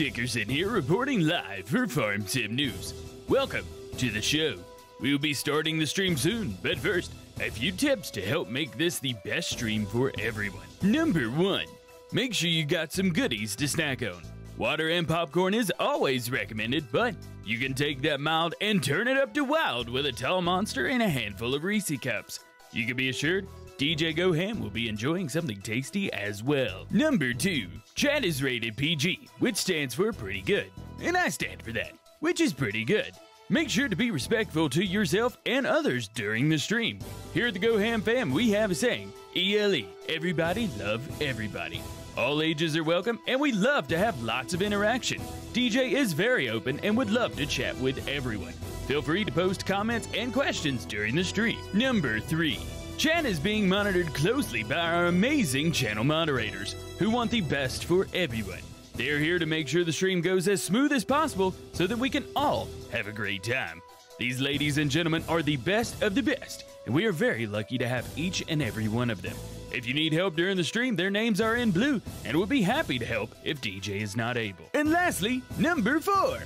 Dickerson here reporting live for Farm Sim News. Welcome to the show. We will be starting the stream soon, but first, a few tips to help make this the best stream for everyone. Number one, make sure you got some goodies to snack on. Water and popcorn is always recommended, but you can take that mild and turn it up to wild with a tall monster and a handful of Reese cups. You can be assured DJ Go Ham will be enjoying something tasty as well. Number 2. Chat is rated PG, which stands for pretty good. And I stand for that, which is pretty good. Make sure to be respectful to yourself and others during the stream. Here at the Go Ham fam, we have a saying ELE, everybody love everybody. All ages are welcome, and we love to have lots of interaction. DJ is very open and would love to chat with everyone. Feel free to post comments and questions during the stream. Number 3. Chat is being monitored closely by our amazing channel moderators, who want the best for everyone. They're here to make sure the stream goes as smooth as possible so that we can all have a great time. These ladies and gentlemen are the best of the best, and we are very lucky to have each and every one of them. If you need help during the stream, their names are in blue, and we'll be happy to help if DJ is not able. And lastly, number four.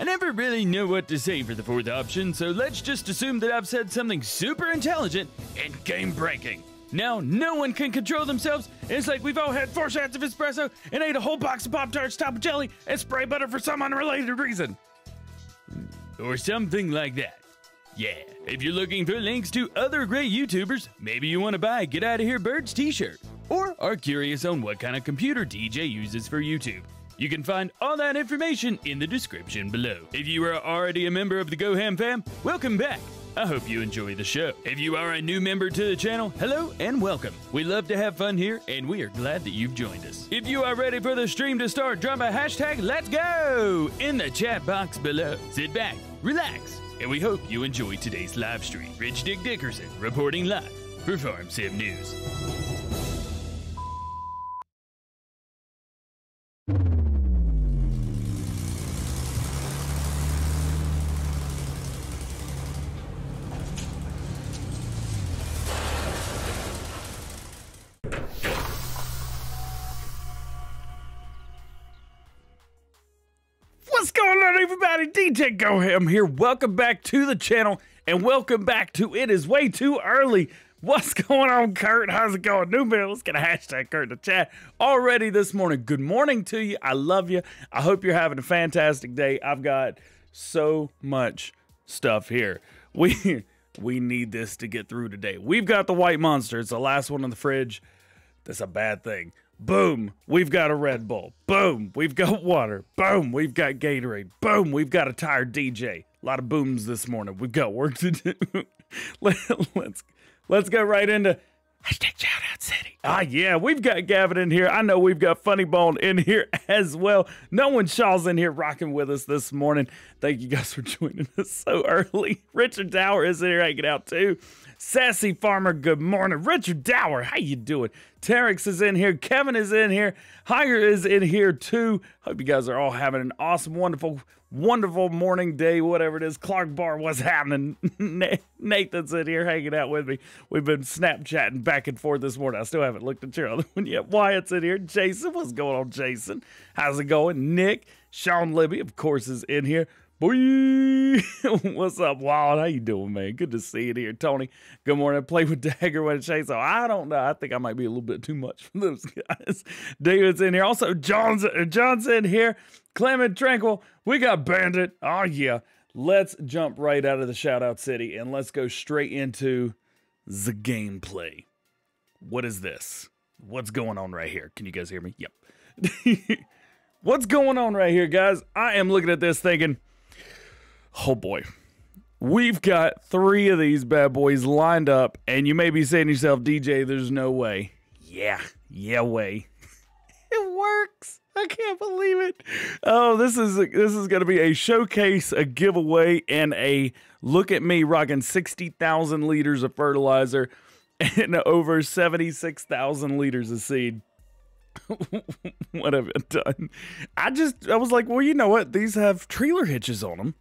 I never really know what to say for the fourth option, so let's just assume that I've said something super intelligent and game breaking. Now, no one can control themselves. It's like we've all had four shots of espresso and ate a whole box of Pop Tarts topped with jelly and spray butter for some unrelated reason. Or something like that. Yeah, if you're looking for links to other great YouTubers, maybe you want to buy Get Out of Here Birds t shirt, or are curious on what kind of computer DJ uses for YouTube. You can find all that information in the description below. If you are already a member of the Go Ham fam, welcome back. I hope you enjoy the show. If you are a new member to the channel, hello and welcome. We love to have fun here, and we are glad that you've joined us. If you are ready for the stream to start, drop a hashtag Let's Go in the chat box below. Sit back, relax, and we hope you enjoy today's live stream. Rich Dick Dickerson reporting live for Farm Sim News. DJ Go Ham here. Welcome back to the channel and welcome back to It Is Way Too Early. What's going on, Kurt? How's it going? New man, let's get a hashtag Kurt in the chat already this morning. Good morning to you. I love you. I hope you're having a fantastic day. I've got so much stuff here. We we need this to get through today. We've got the white monster. It's the last one in the fridge. That's a bad thing. Boom, we've got a Red Bull. Boom, we've got water. Boom, we've got Gatorade. Boom, we've got a tired DJ. A lot of booms this morning. We've got work to do. Let, let's let's go right into hashtag shout out city. Ah, yeah, we've got Gavin in here. I know we've got Funny Bone in here as well. No one Shaw's in here rocking with us this morning. Thank you guys for joining us so early. Richard Dower is in here hanging out too. Sassy Farmer, good morning. Richard Dower, how you doing? Terex is in here. Kevin is in here. Higher is in here too. Hope you guys are all having an awesome, wonderful, wonderful morning, day, whatever it is. Clark Bar, what's happening? Nathan's in here hanging out with me. We've been Snapchatting back and forth this morning. I still haven't looked at your other one yet. Wyatt's in here. Jason, what's going on, Jason? How's it going? Nick, Sean Libby, of course, is in here. Boy, what's up, Wild? How you doing, man? Good to see you here, Tony. Good morning. Play with Dagger with a chainsaw. I don't know. I think I might be a little bit too much for those guys. David's in here. Also, John's uh, John's in here. Clement Tranquil. We got Bandit. Oh yeah. Let's jump right out of the shout out city and let's go straight into the gameplay. What is this? What's going on right here? Can you guys hear me? Yep. What's going on right here, guys? I am looking at this thinking oh boy. We've got three of these bad boys lined up, and you may be saying to yourself, DJ, there's no way. Yeah, yeah, way. it works. I can't believe it. Oh, this is this is going to be a showcase, a giveaway, and a look at me rocking sixty thousand liters of fertilizer and over seventy six thousand liters of seed. what have I done? I just I was like, well, you know what? These have trailer hitches on them.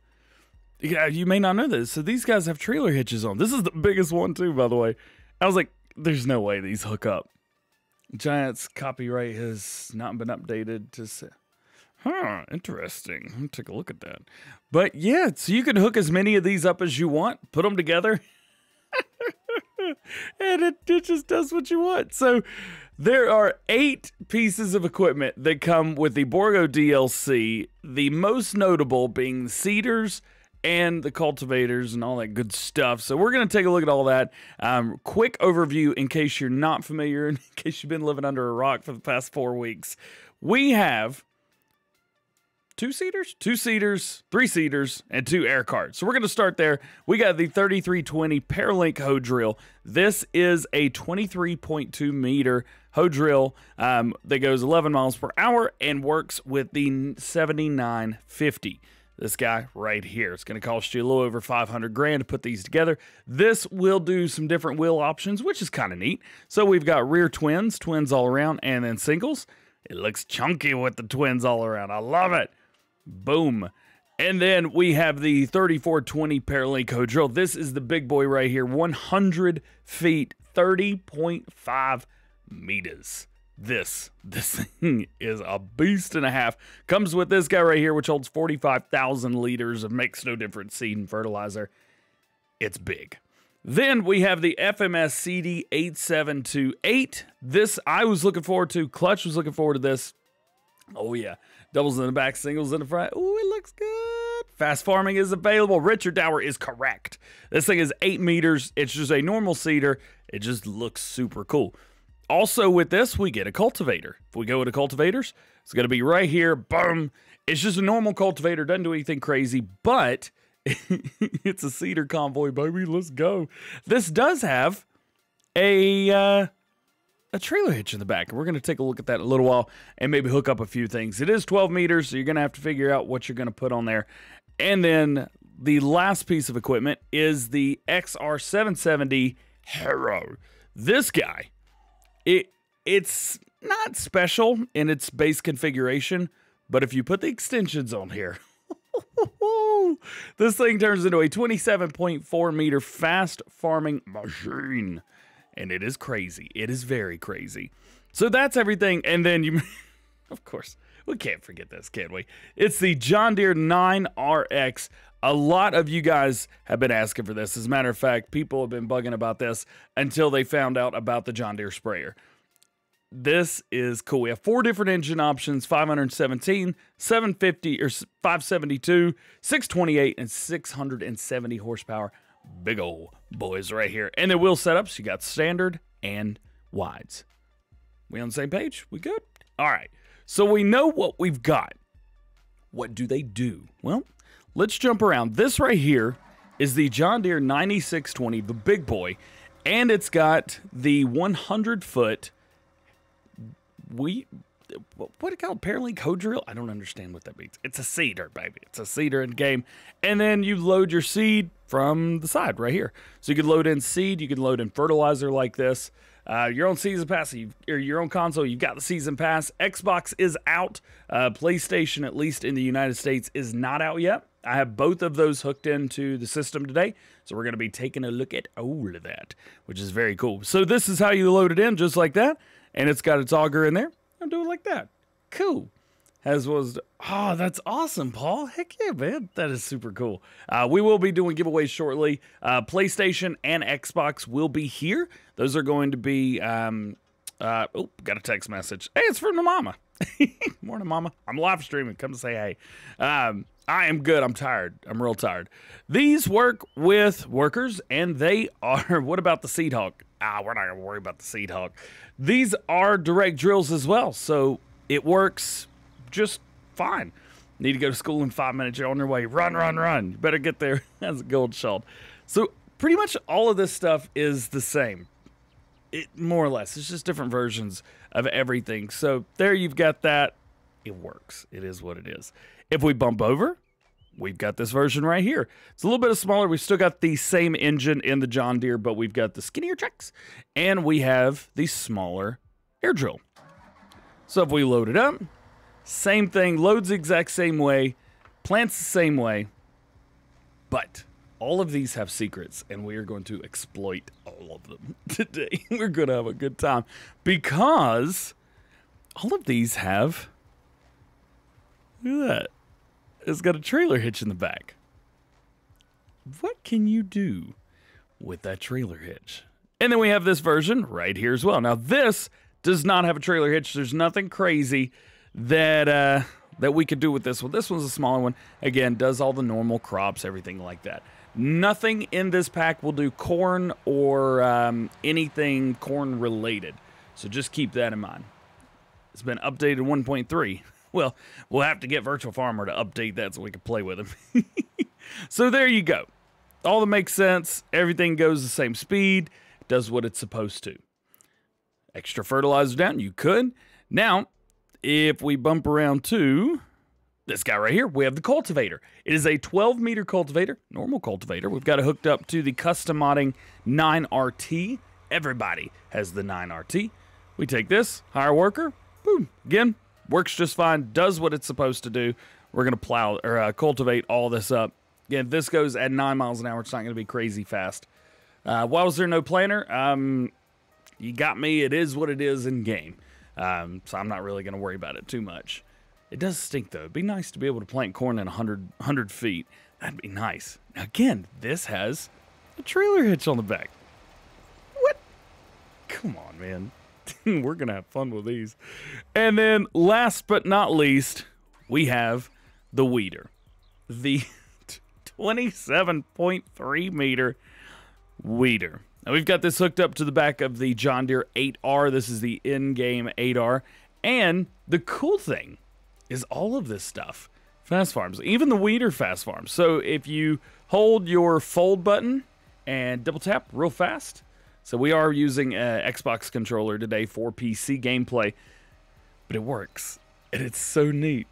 Yeah, you may not know this. So these guys have trailer hitches on. This is the biggest one too, by the way. I was like, there's no way these hook up. Giants copyright has not been updated to say. Huh, interesting. Me take a look at that. But yeah, so you can hook as many of these up as you want, put them together, and it, it just does what you want. So there are eight pieces of equipment that come with the Bourgault DLC, the most notable being seeders and the cultivators and all that good stuff. So we're going to take a look at all that. Um, quick overview in case you're not familiar, in case you've been living under a rock for the past four weeks. We have two seaters, two seaters, three seaters, and two air carts. So we're going to start there. We got the 3320 Paralink hoe drill. This is a 23.2 meter hoe drill um, that goes 11 miles per hour and works with the 7950 this guy right here. It's going to cost you a little over 500 grand to put these together. This will do some different wheel options, which is kind of neat. So we've got rear twins, twins all around, and then singles. It looks chunky with the twins all around. I love it. Boom. And then we have the 3420 Paralink drill. This is the big boy right here, 100 feet, 30.5 meters this this thing is a beast and a half. Comes with this guy right here which holds 45,000 liters of makes no difference seed and fertilizer. It's big. Then we have the FMS CD 8728 this I was looking forward to Clutch was looking forward to this. Oh yeah. Doubles in the back singles in the front. Oh it looks good. Fast farming is available. Richard Dower is correct. This thing is 8 meters. It's just a normal seeder. It just looks super cool also, with this, we get a cultivator. If we go into cultivators, it's going to be right here. Boom. It's just a normal cultivator. Doesn't do anything crazy, but it's a seeder convoy, baby. Let's go. This does have a uh, a trailer hitch in the back. We're going to take a look at that in a little while and maybe hook up a few things. It is 12 meters, so you're going to have to figure out what you're going to put on there. And then the last piece of equipment is the XR770 Hero. This guy it it's not special in its base configuration, but if you put the extensions on here, this thing turns into a 27.4 meter fast farming machine. And it is crazy. It is very crazy. So that's everything. And then you, of course, We can't forget this, can we? It's the John Deere 9RX. A lot of you guys have been asking for this. As a matter of fact, people have been bugging about this until they found out about the John Deere sprayer. This is cool. We have four different engine options 517, 750, or 572, 628, and 670 horsepower. Big old boys right here. And the wheel setups you got standard and wides. We on the same page? We good? All right. So we know what we've got. What do they do? Well, let's jump around. This right here is the John Deere 9620, the big boy, and it's got the 100 foot we what it? Paralink code drill? I don't understand what that means. It's a seeder, baby. It's a seeder in game. And then you load your seed from the side right here. So you can load in seed, you can load in fertilizer like this. Uh, your own season pass, or your own console, you've got the season pass. Xbox is out. Uh, PlayStation, at least in the United States, is not out yet. I have both of those hooked into the system today. So we're going to be taking a look at all of that, which is very cool. So this is how you load it in, just like that. And it's got its auger in there. I'll do it like that. Cool as was oh that's awesome paul heck yeah man that is super cool uh, we will be doing giveaways shortly uh, playstation and xbox will be here those are going to be um, uh, oh got a text message hey it's from the mama morning mama i'm live streaming come say hey um, i am good i'm tired i'm real tired these work with workers and they are what about the seed hawk ah we're not gonna worry about the seed hawk these are direct drills as well so it works just fine. Need to go to school in five minutes. You're on your way. Run, run, run. You better get there. That's a gold shot. So pretty much all of this stuff is the same. It more or less. It's just different versions of everything. So there you've got that. It works. It is what it is. If we bump over, we've got this version right here. It's a little bit smaller. We've still got the same engine in the John Deere, but we've got the skinnier tracks, and we have the smaller air drill. So if we load it up, same thing, loads the exact same way, plants the same way, but all of these have secrets, and we are going to exploit all of them today. We're going to have a good time because all of these have. Look at that. It's got a trailer hitch in the back. What can you do with that trailer hitch? And then we have this version right here as well. Now, this does not have a trailer hitch. There's nothing crazy that uh, that we could do with this one. This one's a smaller one. Again, does all the normal crops, everything like that. Nothing in this pack will do corn or um, anything corn related. So just keep that in mind. It's been updated 1.3. Well, we'll have to get Virtual Farmer to update that so we can play with him. so there you go. All that makes sense. Everything goes the same speed. Does what it's supposed to. Extra fertilizer down, you could. Now, if we bump around to this guy right here, we have the cultivator. It is a 12 meter cultivator, normal cultivator. We've got it hooked up to the custom modding 9RT. Everybody has the 9RT. We take this, hire worker, boom, again, works just fine, does what it's supposed to do. We're going to plow or uh, cultivate all this up. Again, this goes at nine miles an hour. It's not going to be crazy fast. Uh, why was there no planter? Um, you got me. It is what it is in game. Um, so I'm not really going to worry about it too much. It does stink though. It'd be nice to be able to plant corn in 100, 100 feet. That'd be nice. Again, this has a trailer hitch on the back. What? Come on, man. We're going to have fun with these. And then last but not least, we have the weeder. The 27.3 meter weeder. Now we've got this hooked up to the back of the John Deere 8R. This is the in-game 8R. And the cool thing is all of this stuff, fast farms, even the weeder fast farms. So if you hold your fold button and double tap real fast, so we are using an Xbox controller today for PC gameplay, but it works. And it's so neat.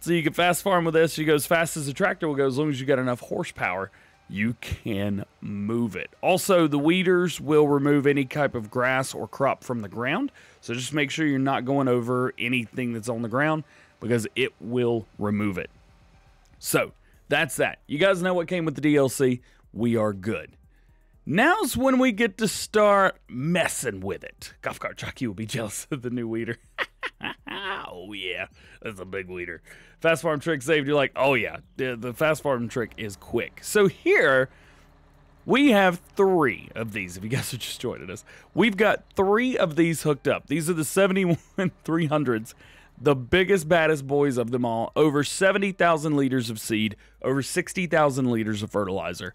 So you can fast farm with this. You go as fast as the tractor will go as long as you got enough horsepower you can move it. Also, the weeders will remove any type of grass or crop from the ground. So just make sure you're not going over anything that's on the ground because it will remove it. So that's that. You guys know what came with the DLC. We are good. Now's when we get to start messing with it. Golf cart jockey will be jealous of the new weeder. oh yeah, that's a big weeder. Fast farm trick saved. You're like, oh yeah, the, the fast farm trick is quick. So here we have three of these. If you guys are just joining us, we've got three of these hooked up. These are the 71 300s, the biggest, baddest boys of them all. Over 70,000 liters of seed, over 60,000 liters of fertilizer,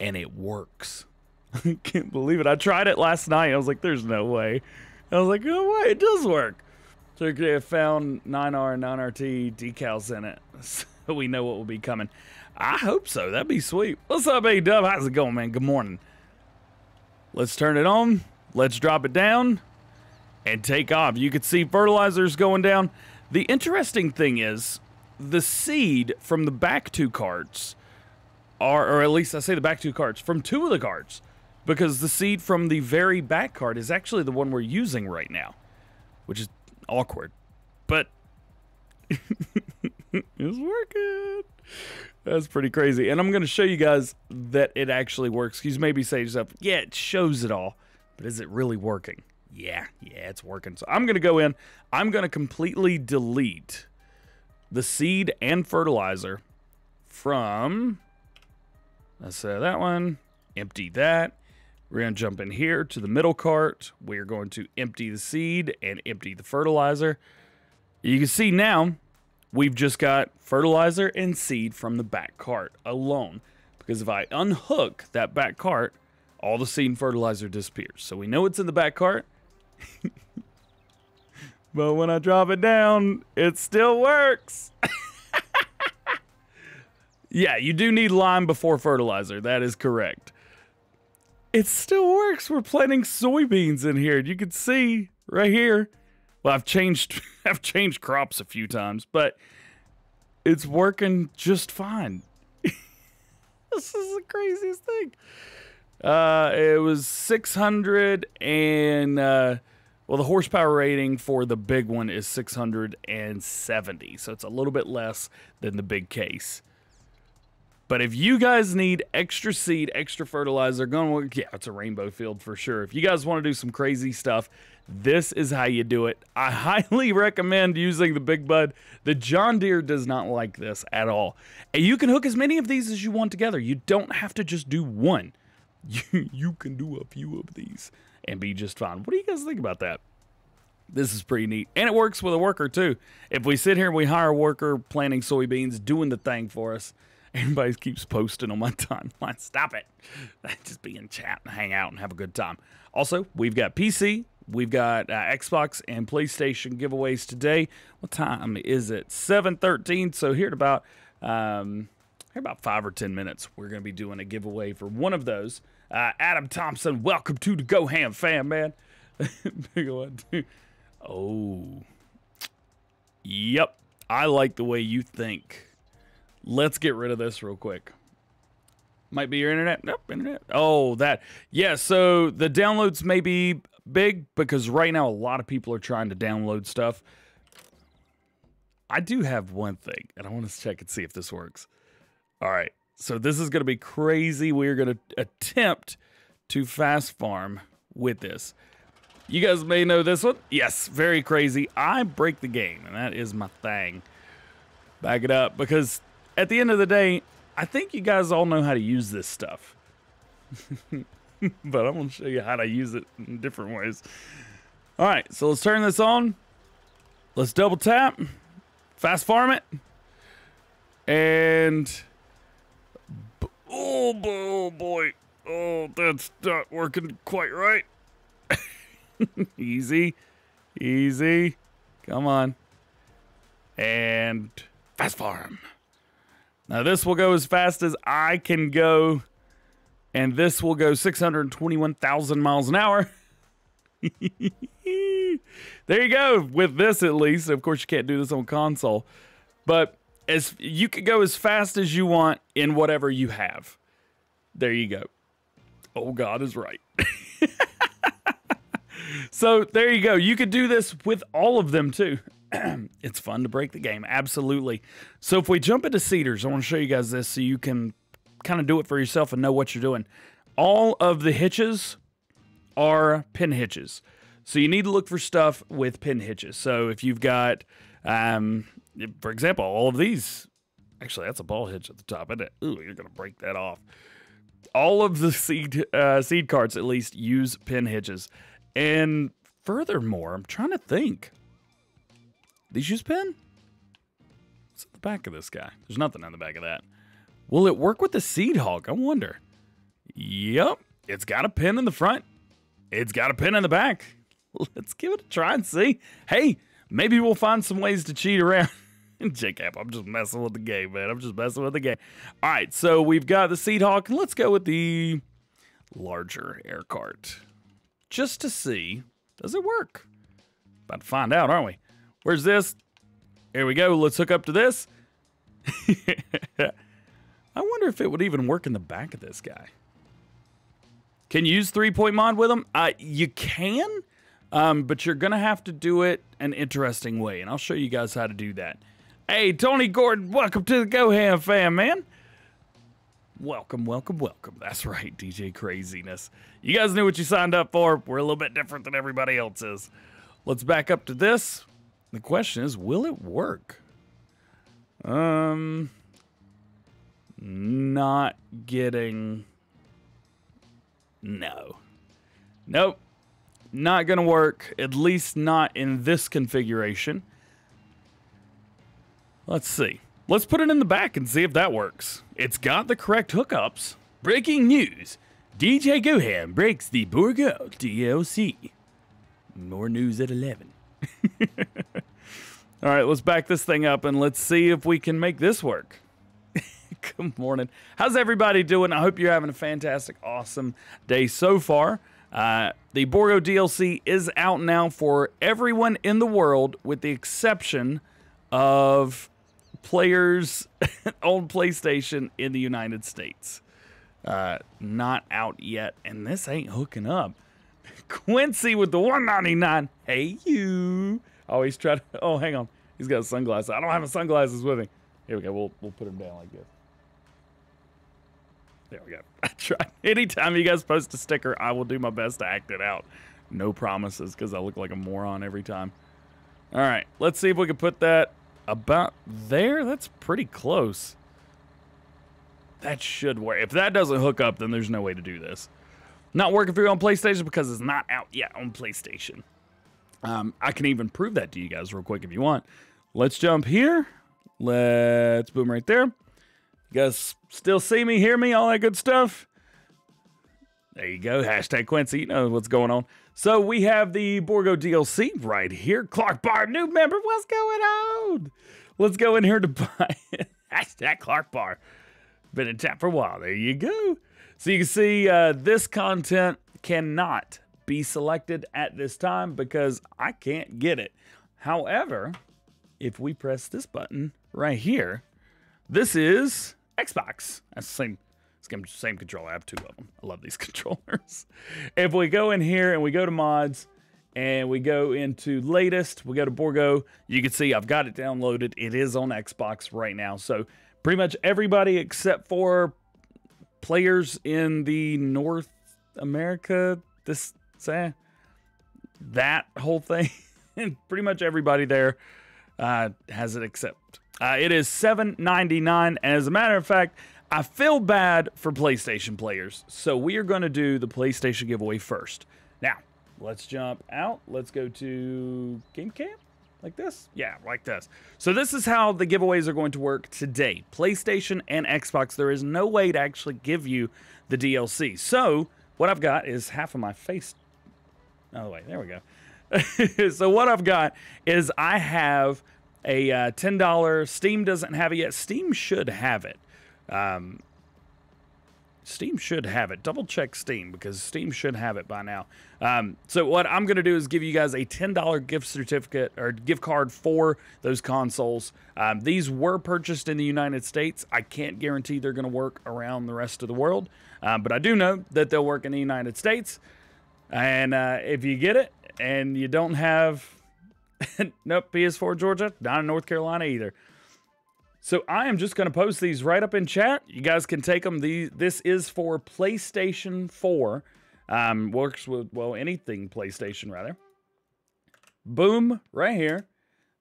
and it works. I can't believe it. I tried it last night. I was like, there's no way. I was like, oh, wait, it does work. So I found 9R and 9RT decals in it. So we know what will be coming. I hope so. That'd be sweet. What's up, A Dub? How's it going, man? Good morning. Let's turn it on. Let's drop it down and take off. You could see fertilizers going down. The interesting thing is the seed from the back two carts are, or at least I say the back two carts, from two of the carts, because the seed from the very back cart is actually the one we're using right now, which is awkward. But it's working. That's pretty crazy. And I'm going to show you guys that it actually works. You maybe say yourself, yeah, it shows it all, but is it really working? Yeah, yeah, it's working. So I'm going to go in. I'm going to completely delete the seed and fertilizer from, let's say that one, empty that. We're going to jump in here to the middle cart. We're going to empty the seed and empty the fertilizer. You can see now we've just got fertilizer and seed from the back cart alone. Because if I unhook that back cart, all the seed and fertilizer disappears. So we know it's in the back cart. but when I drop it down, it still works. yeah, you do need lime before fertilizer. That is correct. It still works. We're planting soybeans in here. You can see right here. Well, I've changed I've changed crops a few times, but it's working just fine. this is the craziest thing. Uh, it was 600 and uh, well, the horsepower rating for the big one is 670, so it's a little bit less than the big case. But if you guys need extra seed, extra fertilizer, going yeah, it's a rainbow field for sure. If you guys want to do some crazy stuff, this is how you do it. I highly recommend using the Big Bud. The John Deere does not like this at all. And you can hook as many of these as you want together. You don't have to just do one. You, you can do a few of these and be just fine. What do you guys think about that? This is pretty neat. And it works with a worker too. If we sit here and we hire a worker planting soybeans, doing the thing for us, Everybody keeps posting on my timeline. Stop it. Just be in chat and hang out and have a good time. Also, we've got PC, we've got uh, Xbox and PlayStation giveaways today. What time is it? 7:13. So here at about um, here about five or ten minutes, we're going to be doing a giveaway for one of those. Uh, Adam Thompson, welcome to the Go Ham fam, man. Big one. Oh, yep. I like the way you think. Let's get rid of this real quick. Might be your internet. Nope, internet. Oh, that. Yeah, so the downloads may be big because right now a lot of people are trying to download stuff. I do have one thing, and I want to check and see if this works. All right, so this is going to be crazy. We're going to attempt to fast farm with this. You guys may know this one. Yes, very crazy. I break the game, and that is my thing. Back it up because at the end of the day, I think you guys all know how to use this stuff. but I'm going to show you how to use it in different ways. All right, so let's turn this on. Let's double tap, fast farm it, and oh, oh boy, oh that's not working quite right. easy, easy, come on, and fast farm. Now this will go as fast as I can go, and this will go 621,000 miles an hour. there you go. With this, at least, of course, you can't do this on console, but as you can go as fast as you want in whatever you have. There you go. Oh, God is right. so there you go. You could do this with all of them too. it's fun to break the game. Absolutely. So if we jump into Seeders, I want to show you guys this so you can kind of do it for yourself and know what you're doing. All of the hitches are pin hitches. So you need to look for stuff with pin hitches. So if you've got, um, for example, all of these, actually that's a ball hitch at the top, isn't it? Ooh, you're gonna break that off. All of the seed uh, seed carts at least use pin hitches, and furthermore, I'm trying to think. These use pin? What's at the back of this guy? There's nothing on the back of that. Will it work with the Seed Hawk? I wonder. Yep, it's got a pin in the front. It's got a pin in the back. Let's give it a try and see. Hey, maybe we'll find some ways to cheat around. JCap, I'm just messing with the game, man. I'm just messing with the game. All right, so we've got the Seed Hawk, let's go with the larger air cart. Just to see, does it work? About to find out, aren't we? Where's this? Here we go. Let's hook up to this. I wonder if it would even work in the back of this guy. Can you use three-point mod with them? Uh, you can, um, but you're going to have to do it an interesting way, and I'll show you guys how to do that. Hey, Tony Gordon, welcome to the Go Ham fam, man. Welcome, welcome, welcome. That's right, DJ Craziness. You guys knew what you signed up for. We're a little bit different than everybody else is. Let's back up to this. The question is, will it work? Um, not getting. No. Nope. Not going to work, at least not in this configuration. Let's see. Let's put it in the back and see if that works. It's got the correct hookups. Breaking news. DJ Goham breaks the Bourgault DLC. More news at 11. All right, let's back this thing up and let's see if we can make this work. Good morning. How's everybody doing? I hope you're having a fantastic, awesome day so far. Uh, the Bourgault DLC is out now for everyone in the world, with the exception of players on PlayStation in the United States. Uh, not out yet, and this ain't hooking up. Quincy with the 199. Hey, you. Always try to. Oh, hang on. He's got sunglasses. I don't have sunglasses with me. Here we go. We'll, we'll put him down like this. There we go. I try. Anytime you guys post a sticker, I will do my best to act it out. No promises because I look like a moron every time. All right. Let's see if we can put that about there. That's pretty close. That should work. If that doesn't hook up, then there's no way to do this. Not working for you on PlayStation because it's not out yet on PlayStation. Um, I can even prove that to you guys real quick if you want. Let's jump here. Let's boom right there. You guys still see me, hear me, all that good stuff? There you go. Hashtag Quincy. You know what's going on. So we have the Bourgault DLC right here. Clark Bar, new member. What's going on? Let's go in here to buy it. Hashtag Clark Bar. Been in chat for a while. There you go. So you can see uh, this content cannot be selected at this time because I can't get it. However, if we press this button right here, this is Xbox. That's the same, same controller. I have two of them. I love these controllers. If we go in here and we go to mods and we go into latest, we go to Bourgault, you can see I've got it downloaded. It is on Xbox right now. So pretty much everybody except for players in the North America, this say that whole thing, pretty much everybody there uh, has it except uh, it is seven ninety nine. And as a matter of fact, I feel bad for PlayStation players, so we are going to do the PlayStation giveaway first. Now, let's jump out. Let's go to Game Camp. Like this? Yeah, like this. So this is how the giveaways are going to work today. PlayStation and Xbox, there is no way to actually give you the DLC. So what I've got is half of my face. Oh, wait, there we go. so what I've got is I have a uh, $10. Steam doesn't have it yet. Steam should have it. Um, Steam should have it. Double check Steam because Steam should have it by now. Um, so what I'm going to do is give you guys a $10 gift certificate or gift card for those consoles. Um, these were purchased in the United States. I can't guarantee they're going to work around the rest of the world, um, but I do know that they'll work in the United States. And uh, if you get it and you don't have, nope, PS4 Georgia, not in North Carolina either. So I am just going to post these right up in chat. You guys can take them. These, this is for PlayStation 4. Um, works with, well, anything PlayStation, rather. Boom, right here.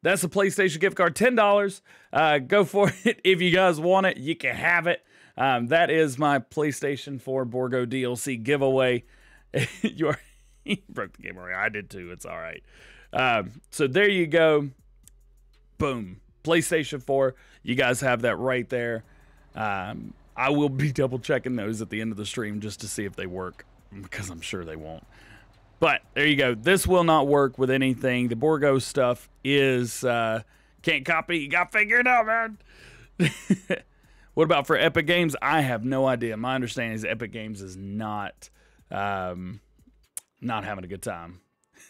That's a PlayStation gift card, $10. Uh, go for it. If you guys want it, you can have it. Um, that is my PlayStation 4 Bourgault DLC giveaway. you are broke the game already. I did too. It's all right. Um, so there you go. Boom. PlayStation 4. You guys have that right there. Um, I will be double checking those at the end of the stream just to see if they work because I'm sure they won't. But there you go. This will not work with anything. The Bourgault stuff is uh, can't copy. You got figured out, man. what about for Epic Games? I have no idea. My understanding is Epic Games is not um, not having a good time.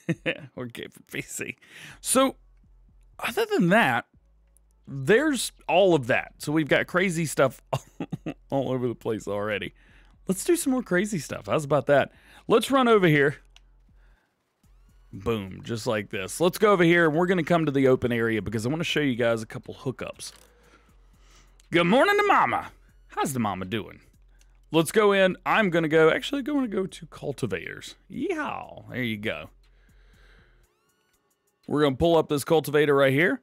or game for PC. So other than that, there's all of that. So we've got crazy stuff all over the place already. Let's do some more crazy stuff. How's about that? Let's run over here. Boom, just like this. Let's go over here and we're going to come to the open area because I want to show you guys a couple hookups. Good morning to mama. How's the mama doing? Let's go in. I'm going to go, actually going to go to cultivators. Yeehaw. There you go. We're going to pull up this cultivator right here.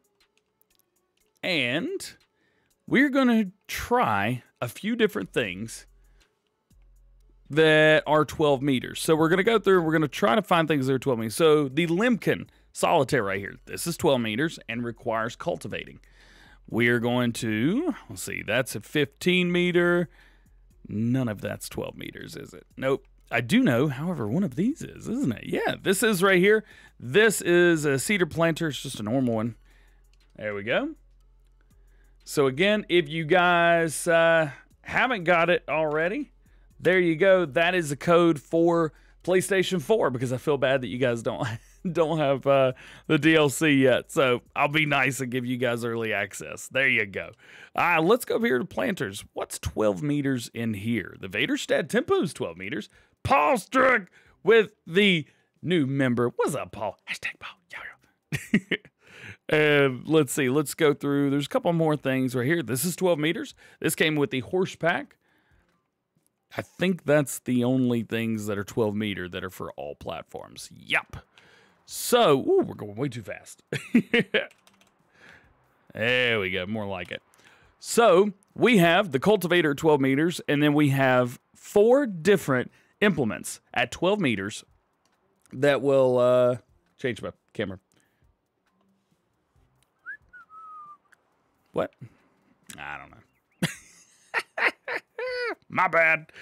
And we're going to try a few different things that are 12 meters. So we're going to go through, and we're going to try to find things that are 12 meters. So the Lemken Solitair right here, this is 12 meters and requires cultivating. We're going to, let's see, that's a 15 meter. None of that's 12 meters, is it? Nope. I do know, however, one of these is, isn't it? Yeah, this is right here. This is a seeder planter. It's just a normal one. There we go. So again, if you guys uh, haven't got it already, there you go. That is the code for PlayStation 4 because I feel bad that you guys don't don't have uh, the DLC yet. So I'll be nice and give you guys early access. There you go. Uh, let's go over here to planters. What's 12 meters in here? The Vaderstad Tempo is 12 meters. Paul Struck with the new member. What's up, Paul? Hashtag Paul. And let's see, let's go through. There's a couple more things right here. This is 12 meters. This came with the horse pack. I think that's the only things that are 12 meter that are for all platforms. Yep. So, ooh, we're going way too fast. there we go, more like it. So, we have the cultivator 12 meters, and then we have four different implements at 12 meters that will uh, change my camera. What? I don't know. My bad.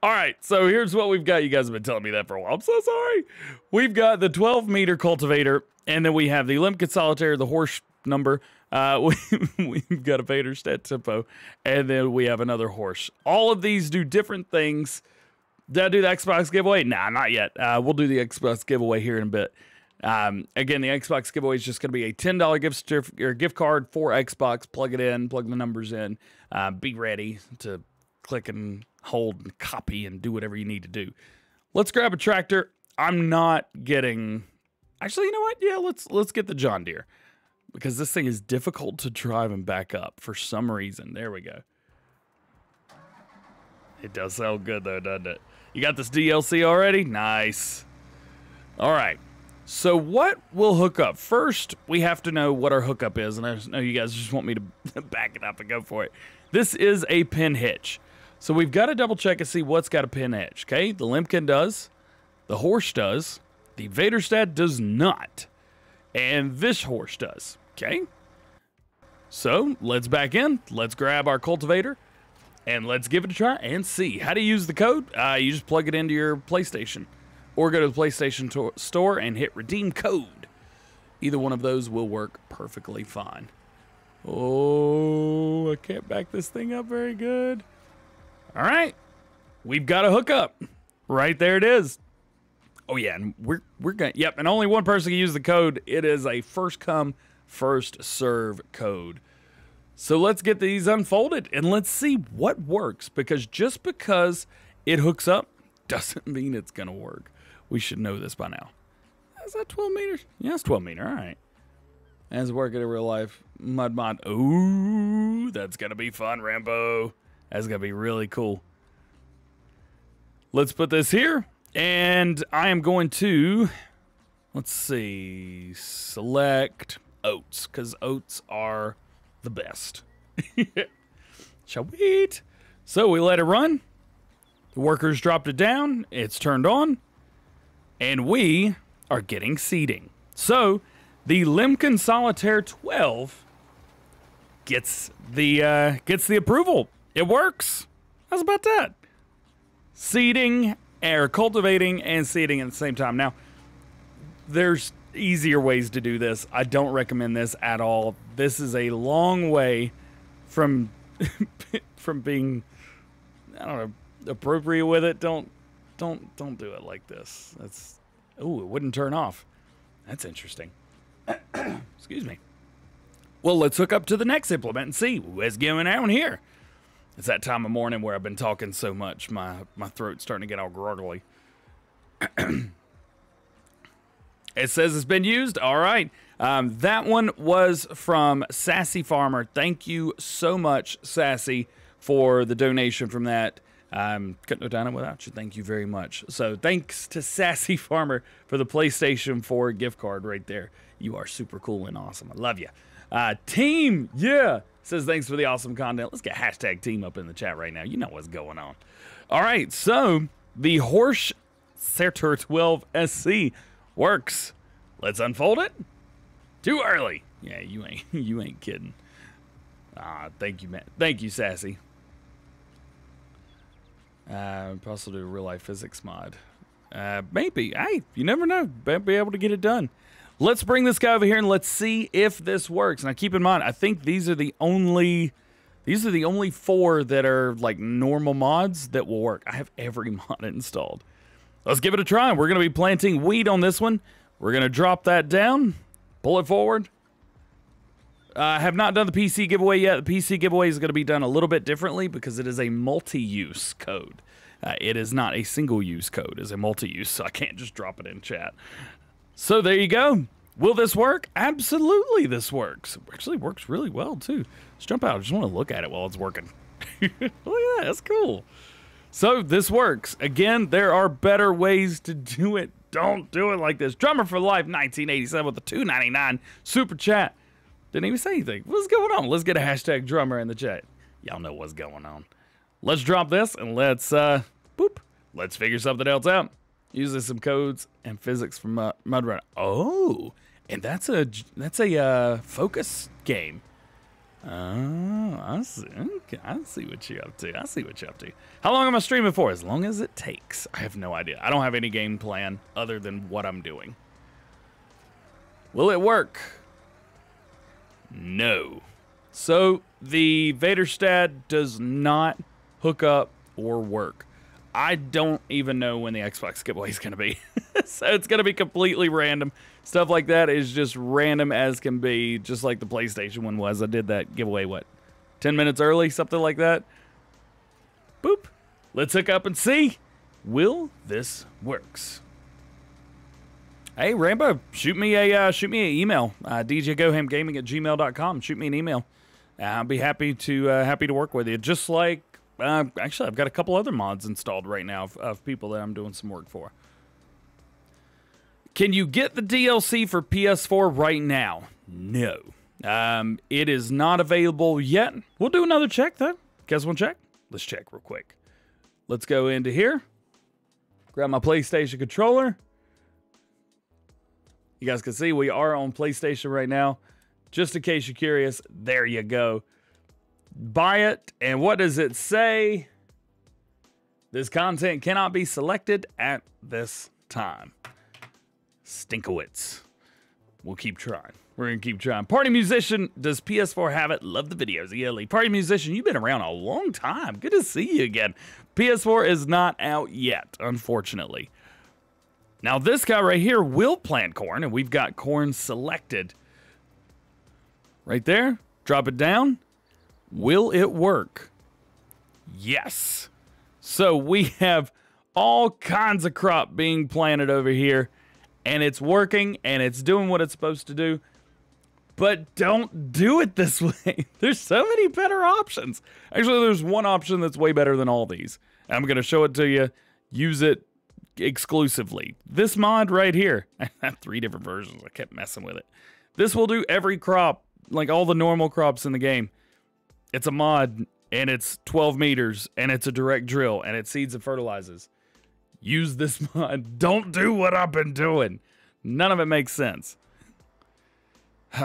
All right, so here's what we've got. You guys have been telling me that for a while. I'm so sorry. We've got the 12 meter cultivator, and then we have the Lemken Solitair, the horse number. Uh, we, have got a Vaderstad tempo, and then we have another horse. All of these do different things. Did I do the Xbox giveaway? Nah, not yet. Uh, we'll do the Xbox giveaway here in a bit. Um, again, the Xbox giveaway is just going to be a $10 gift, or gift card for Xbox. Plug it in, plug the numbers in, uh, be ready to click and hold and copy and do whatever you need to do. Let's grab a tractor. I'm not getting. Actually, you know what? Yeah, let's let's get the John Deere because this thing is difficult to drive and back up for some reason. There we go. It does sound good though, doesn't it? You got this DLC already? Nice. All right. So what will hook up? First, we have to know what our hookup is, and I know you guys just want me to back it up and go for it. This is a pin hitch. So we've got to double check and see what's got a pin hitch, okay? The Lemken does, the horse does, the Vaderstad does not, and this horse does, okay? So let's back in, let's grab our cultivator, and let's give it a try and see. How to use the code? Uh, you just plug it into your PlayStation or go to the PlayStation store and hit redeem code. Either one of those will work perfectly fine. Oh, I can't back this thing up very good. All right. We've got a hookup. Right there it is. Oh yeah, and we're we're going to Yep, and only one person can use the code. It is a first come, first serve code. So let's get these unfolded and let's see what works because just because it hooks up doesn't mean it's going to work. We should know this by now. Is that 12 meters? Yeah, it's 12 meter. All right. As working in real life. Mud mod. Ooh, that's going to be fun, Rambo. That's going to be really cool. Let's put this here. And I am going to Let's see. Select oats, because oats are the best. Shall we eat? So we let it run. The workers dropped it down. It's turned on. And we are getting seeding. So the Lemken Solitair 12 gets the uh, gets the approval. It works. How's about that? Seeding or cultivating and seeding at the same time. Now, there's easier ways to do this. I don't recommend this at all. This is a long way from from being I don't know appropriate with it. Don't don't don't do it like this. That's oh, it wouldn't turn off. That's interesting. Excuse me. Well, let's hook up to the next implement and see what's going on here. It's that time of morning where I've been talking so much, my my throat's starting to get all groggly. it says it's been used. All right. Um, that one was from Sassy Farmer. Thank you so much, Sassy, for the donation from that. Um, couldn't have done it without you. Thank you very much. So thanks to Sassy Farmer for the PlayStation 4 gift card right there. You are super cool and awesome. I love you. Uh, team, yeah, says thanks for the awesome content. Let's get hashtag team up in the chat right now. You know what's going on. All right, so the Horsch Serto 12 SC works. Let's unfold it. Too early. Yeah, you ain't you ain't kidding. Ah, thank you, man. Thank you, Sassy. Uh, possibly do a real life physics mod. Uh, maybe. Hey, you never know. Might be able to get it done. Let's bring this guy over here and let's see if this works. Now, keep in mind, I think these are the only these are the only four that are like normal mods that will work. I have every mod installed. Let's give it a try. We're going to be planting wheat on this one. We're going to drop that down, pull it forward. I uh, have not done the PC giveaway yet. The PC giveaway is going to be done a little bit differently because it is a multi-use code. Uh, it is not a single-use code. It's a multi-use, so I can't just drop it in chat. So there you go. Will this work? Absolutely, this works. It actually works really well, too. Let's jump out. I just want to look at it while it's working. look at that. That's cool. So this works. Again, there are better ways to do it. Don't do it like this. Drummer for Life 1987 with a 299 super chat. Didn't even say anything. What's going on? Let's get a hashtag drummer in the chat. Y'all know what's going on. Let's drop this and let's, uh, boop. Let's figure something else out. Using some codes and physics from uh, MudRun. Oh, and that's a that's a uh, focus game. Oh, I see. I see what you're up to. I see what you're up to. How long am I streaming for? As long as it takes. I have no idea. I don't have any game plan other than what I'm doing. Will it work? No. So the Vaderstad does not hook up or work. I don't even know when the Xbox giveaway is going to be. so it's going to be completely random. Stuff like that is just random as can be, just like the PlayStation one was. I did that giveaway, what, 10 minutes early, something like that? Boop. Let's hook up and see. Will this works? Hey, Rambo, shoot me a uh, shoot me an email. Uh, DJGohamGaming at gmail.com. Shoot me an email. I'll be happy to uh, happy to work with you. Just like uh, actually, I've got a couple other mods installed right now of, of people that I'm doing some work for. Can you get the DLC for PS4 right now? No. Um, it is not available yet. We'll do another check though. Want to check? Let's check real quick. Let's go into here. Grab my PlayStation controller. You guys can see we are on PlayStation right now. Just in case you're curious, there you go. Buy it, and what does it say? This content cannot be selected at this time. Stinkowitz. We'll keep trying. We're gonna keep trying. Party musician, does PS4 have it? Love the videos, ELE. Party musician, you've been around a long time. Good to see you again. PS4 is not out yet, unfortunately. Now this guy right here will plant corn, and we've got corn selected. Right there. Drop it down. Will it work? Yes. So we have all kinds of crop being planted over here, and it's working and it's doing what it's supposed to do. But don't do it this way. There's so many better options. Actually, there's one option that's way better than all these. I'm going to show it to you. Use it. Exclusively. This mod right here, I have three different versions. I kept messing with it. This will do every crop, like all the normal crops in the game. It's a mod and it's 12 meters and it's a direct drill and it seeds and fertilizes. Use this mod. Don't do what I've been doing. None of it makes sense.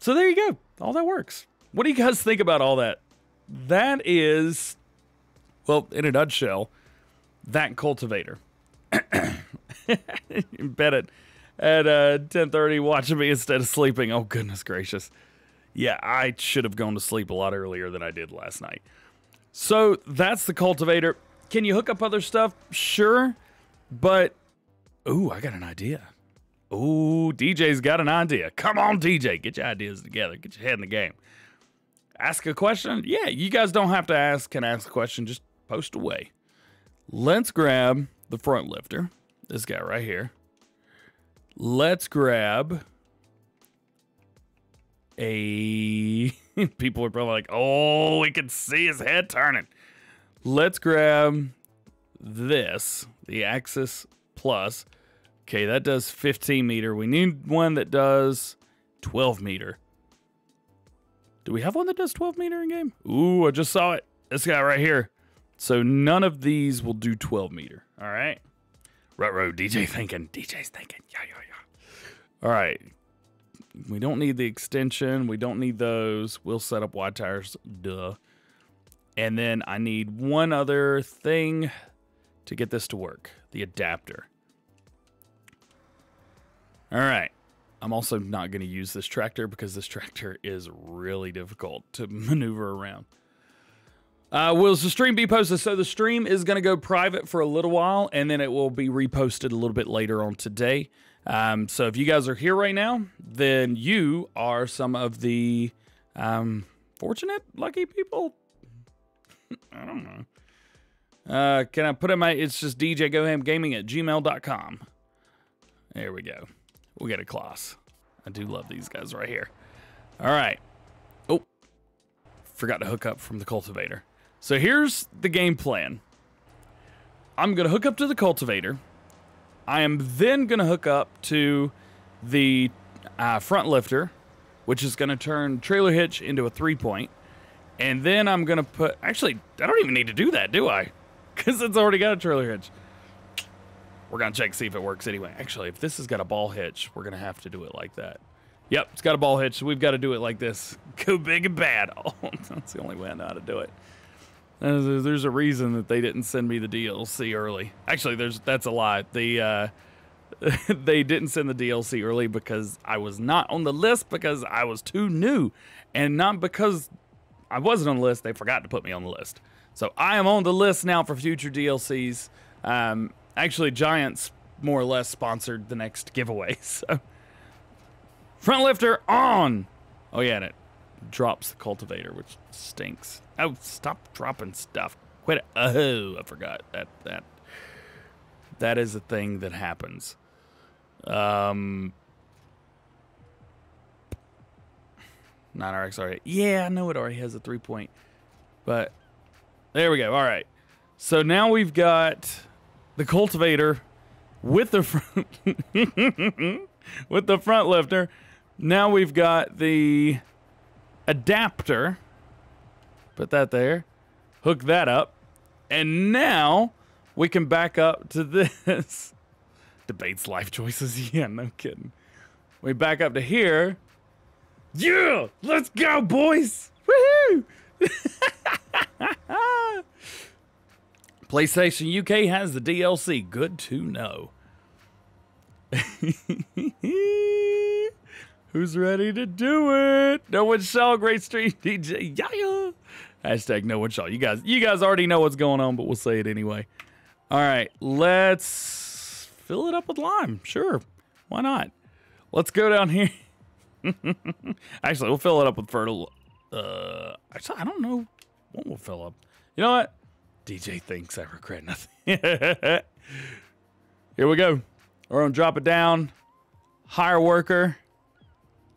so there you go. All that works. What do you guys think about all that? That is, well, in a nutshell, that cultivator. Bet it at uh, 10:30 watching me instead of sleeping. Oh goodness gracious. Yeah, I should have gone to sleep a lot earlier than I did last night. So that's the cultivator. Can you hook up other stuff? Sure. But ooh, I got an idea. Ooh, DJ's got an idea. Come on, DJ, get your ideas together. Get your head in the game. Ask a question? Yeah, you guys don't have to ask can ask a question, just post away. Let's grab the front lifter. This guy right here. Let's grab a. People are probably like, oh, we can see his head turning. Let's grab this, the Axis Plus. Okay, that does 15 meter. We need one that does 12 meter. Do we have one that does 12 meter in game? Ooh, I just saw it. This guy right here. So none of these will do 12 meter. All right. Road. DJ thinking. DJ's thinking. Yeah, yeah, yeah. All right. We don't need the extension. We don't need those. We'll set up wide tires. Duh. And then I need one other thing to get this to work. The adapter. All right. I'm also not going to use this tractor because this tractor is really difficult to maneuver around. Uh, will the stream be posted? So the stream is going to go private for a little while, and then it will be reposted a little bit later on today. Um, so if you guys are here right now, then you are some of the um, fortunate, lucky people. I don't know. Uh, can I put in my? It's just DJ Goham Gaming at gmail.com. There we go. We got a class. I do love these guys right here. All right. Oh, forgot to hook up from the cultivator. So here's the game plan. I'm going to hook up to the cultivator. I am then going to hook up to the uh, front lifter, which is going to turn trailer hitch into a three point. And then I'm going to put, actually, I don't even need to do that, do I? Because it's already got a trailer hitch. We're going to check see if it works anyway. Actually, if this has got a ball hitch, we're going to have to do it like that. Yep, it's got a ball hitch, so we've got to do it like this. Go big and bad. Oh, that's the only way I know how to do it. There's a reason that they didn't send me the DLC early. Actually, there's that's a lie. The uh, they didn't send the DLC early because I was not on the list because I was too new, and not because I wasn't on the list. They forgot to put me on the list. So I am on the list now for future DLCs. Um, actually, Giants more or less sponsored the next giveaway. So front lifter on. Oh yeah, and it drops the cultivator, which stinks. Oh, stop dropping stuff. Quit it. Oh, I forgot that that that is a thing that happens. Um, not RX already. Yeah, I know it already has a three point, but there we go. All right. So now we've got the cultivator with the front with the front lifter. Now we've got the adapter. Put that there. Hook that up. And now we can back up to this. Debates life choices. Yeah, no kidding. We back up to here. Yeah, let's go, boys. Woohoo! PlayStation UK has the DLC. Good to know. Who's ready to do it? No one shall. Great street DJ. Yeah. Hashtag no one shall. You guys, you guys already know what's going on, but we'll say it anyway. All right, let's fill it up with lime. Sure, why not? Let's go down here. actually, we'll fill it up with fertile. Uh, actually, I don't know what we'll fill up. You know what? DJ thinks I regret nothing. Here we go. We're gonna drop it down. Hire worker.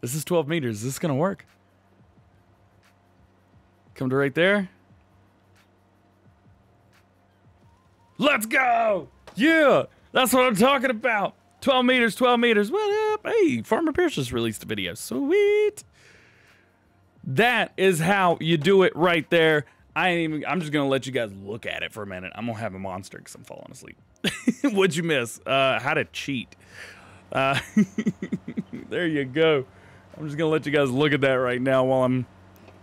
This is 12 meters. Is this gonna work? Come to right there. Let's go! Yeah, that's what I'm talking about. 12 meters, 12 meters. What up? Hey, Farmer Pierce just released a video. Sweet. That is how you do it right there. I ain't even, I'm just gonna let you guys look at it for a minute. I'm gonna have a monster because I'm falling asleep. What'd you miss? Uh, how to cheat. Uh, there you go. I'm just gonna let you guys look at that right now while I'm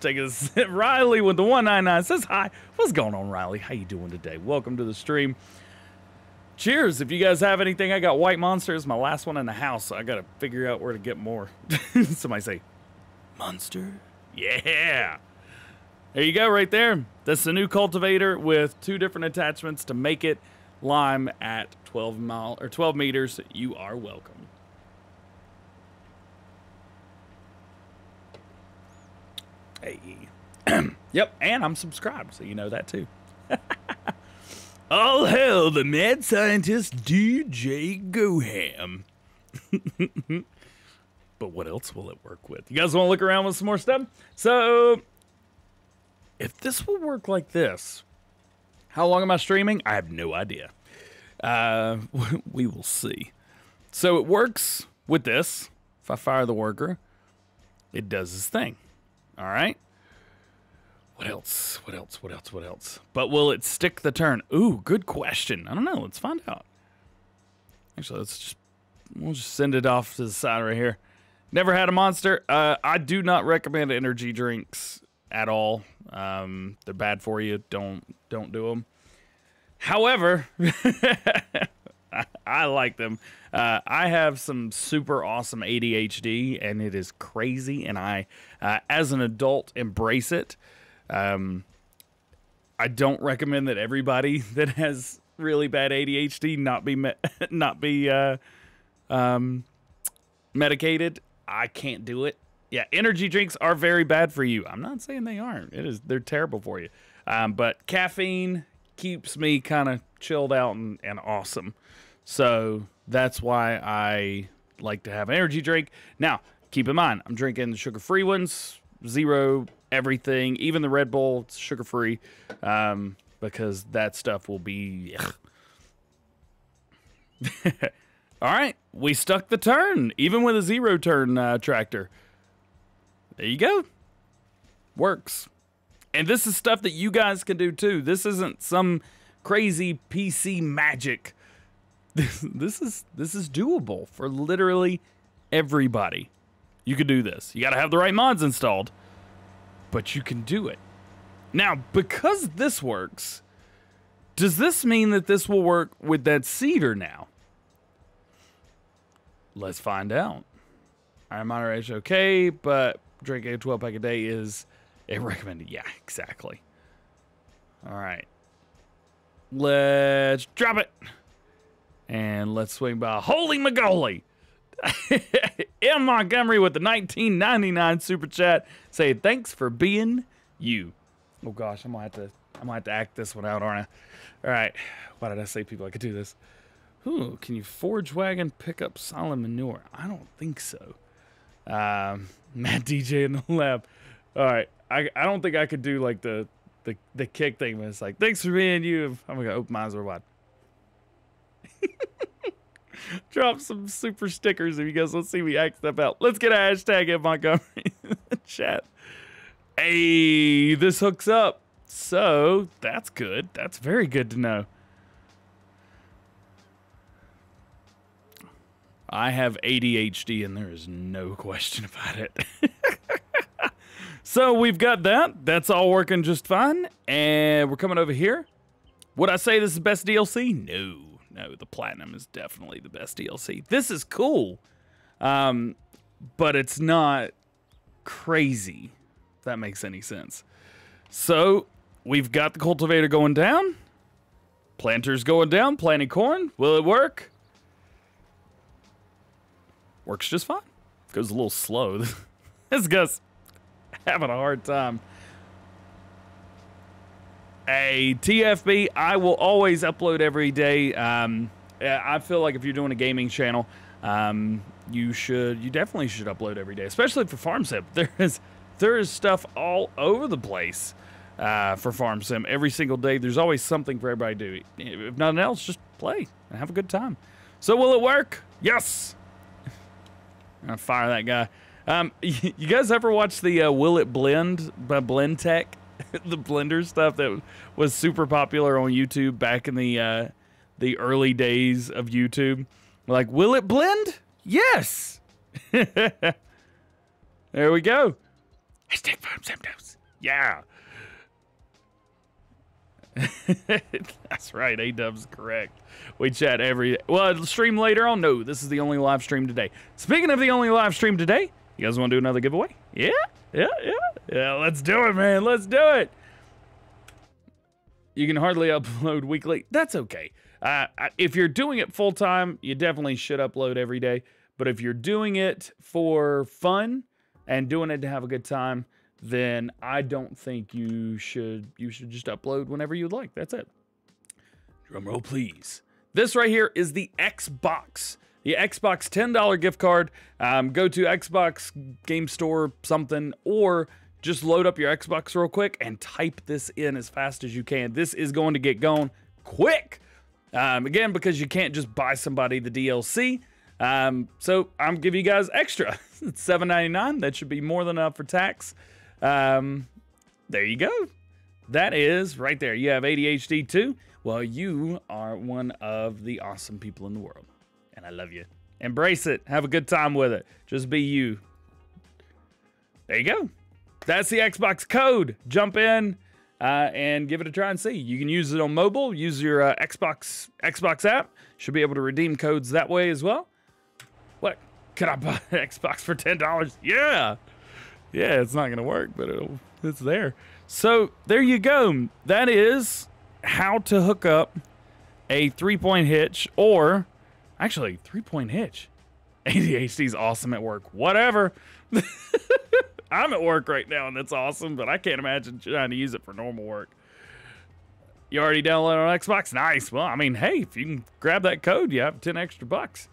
taking a sip. Riley with the 199 says hi. What's going on, Riley? How you doing today? Welcome to the stream. Cheers. If you guys have anything, I got White Monsters, my last one in the house. So I gotta figure out where to get more. Somebody say, Monster? Yeah. There you go, right there. That's the new cultivator with two different attachments to make it lime at 12 mile or 12 meters. You are welcome. Hey. yep, and I'm subscribed, so you know that too. All hell, the mad scientist DJ Goham. but what else will it work with? You guys want to look around with some more stuff? So, if this will work like this, how long am I streaming? I have no idea. Uh, we will see. So it works with this. If I fire the worker, it does this thing. All right. What else? What else? What else? What else? But will it stick the turn? Ooh, good question. I don't know. Let's find out. Actually, let's just we'll just send it off to the side right here. Never had a monster. Uh, I do not recommend energy drinks at all. Um, they're bad for you. Don't don't do them. However, I like them. Uh, I have some super awesome ADHD, and it is crazy. And I, uh, as an adult, embrace it. Um, I don't recommend that everybody that has really bad ADHD not be me- not be uh, um, medicated. I can't do it. Yeah, energy drinks are very bad for you. I'm not saying they aren't. It is they're terrible for you. Um, but caffeine keeps me kind of chilled out and, and awesome. So that's why I like to have an energy drink. Now, keep in mind, I'm drinking the sugar free ones, zero everything, even the Red Bull, it's sugar free, um, because that stuff will be. All right, we stuck the turn, even with a zero turn uh, tractor. There you go. Works. And this is stuff that you guys can do too. This isn't some crazy PC magic. This, this is this is doable for literally everybody. You could do this. You got to have the right mods installed, but you can do it. Now, because this works, does this mean that this will work with that seeder now? Let's find out. Iron moderation okay, but drinking a 12 pack a day is a recommended. Yeah, exactly. All right. Let's drop it. And let's swing by Holy Magoli. M. Montgomery with the 1999 super chat. Say thanks for being you. Oh gosh, I'm gonna have to I'm gonna have to act this one out, aren't I? All right. Why did I say people I could do this? Ooh, can you forge wagon pick up solid manure? I don't think so. Um, Matt DJ in the lab. All right, I I don't think I could do like the the the kick thing. But it's like thanks for being you. I'm gonna open my eyes what? Drop some super stickers if you guys want to see me act stuff out. Let's get a hashtag in Montgomery chat. Hey, this hooks up. So that's good. That's very good to know. I have ADHD, and there is no question about it. so we've got that. That's all working just fine. And we're coming over here. Would I say this is best DLC? No. No, the Platinum is definitely the best DLC. This is cool, um, but it's not crazy, if that makes any sense. So we've got the cultivator going down. Planters going down, planting corn. Will it work? Works just fine. Goes a little slow. this guy's having a hard time. Hey, TFB, I will always upload every day. Um, I feel like if you're doing a gaming channel, um, you should, you definitely should upload every day, especially for Farm Sim. There is, there is stuff all over the place uh, for Farm Sim every single day. There's always something for everybody to do. If nothing else, just play and have a good time. So will it work? Yes. I'm fire that guy. Um, you guys ever watch the uh, Will It Blend by Blendtec? the blender stuff that was super popular on YouTube back in the uh, the early days of YouTube. Like, will it blend? Yes. there we go. Hashtag farm symptoms. Yeah. That's right. A Dub's correct. We chat every well stream later on. No, this is the only live stream today. Speaking of the only live stream today, you guys want to do another giveaway? Yeah, yeah, yeah, yeah. Let's do it, man. Let's do it. You can hardly upload weekly. That's okay. Uh, if you're doing it full time, you definitely should upload every day. But if you're doing it for fun and doing it to have a good time, then I don't think you should you should just upload whenever you'd like. That's it. Drum roll, please. This right here is the Xbox. The Xbox $10 gift card. Um, go to Xbox Game Store something or just load up your Xbox real quick and type this in as fast as you can. This is going to get going quick. Um, again, because you can't just buy somebody the DLC. Um, so I'm giving you guys extra. it's $7.99. That should be more than enough for tax. Um, there you go. That is right there. You have ADHD too. Well, you are one of the awesome people in the world. And I love you. Embrace it. Have a good time with it. Just be you. There you go. That's the Xbox code. Jump in uh, and give it a try and see. You can use it on mobile. Use your uh, Xbox Xbox app. Should be able to redeem codes that way as well. What? Can I buy an Xbox for ten dollars? Yeah, yeah. It's not gonna work, but it's there. So there you go. That is how to hook up a three-point hitch, or actually three-point hitch. ADHD's awesome at work. Whatever. I'm at work right now, and that's awesome, but I can't imagine trying to use it for normal work. You already downloaded on Xbox? Nice. Well, I mean, hey, if you can grab that code, you have 10 extra bucks.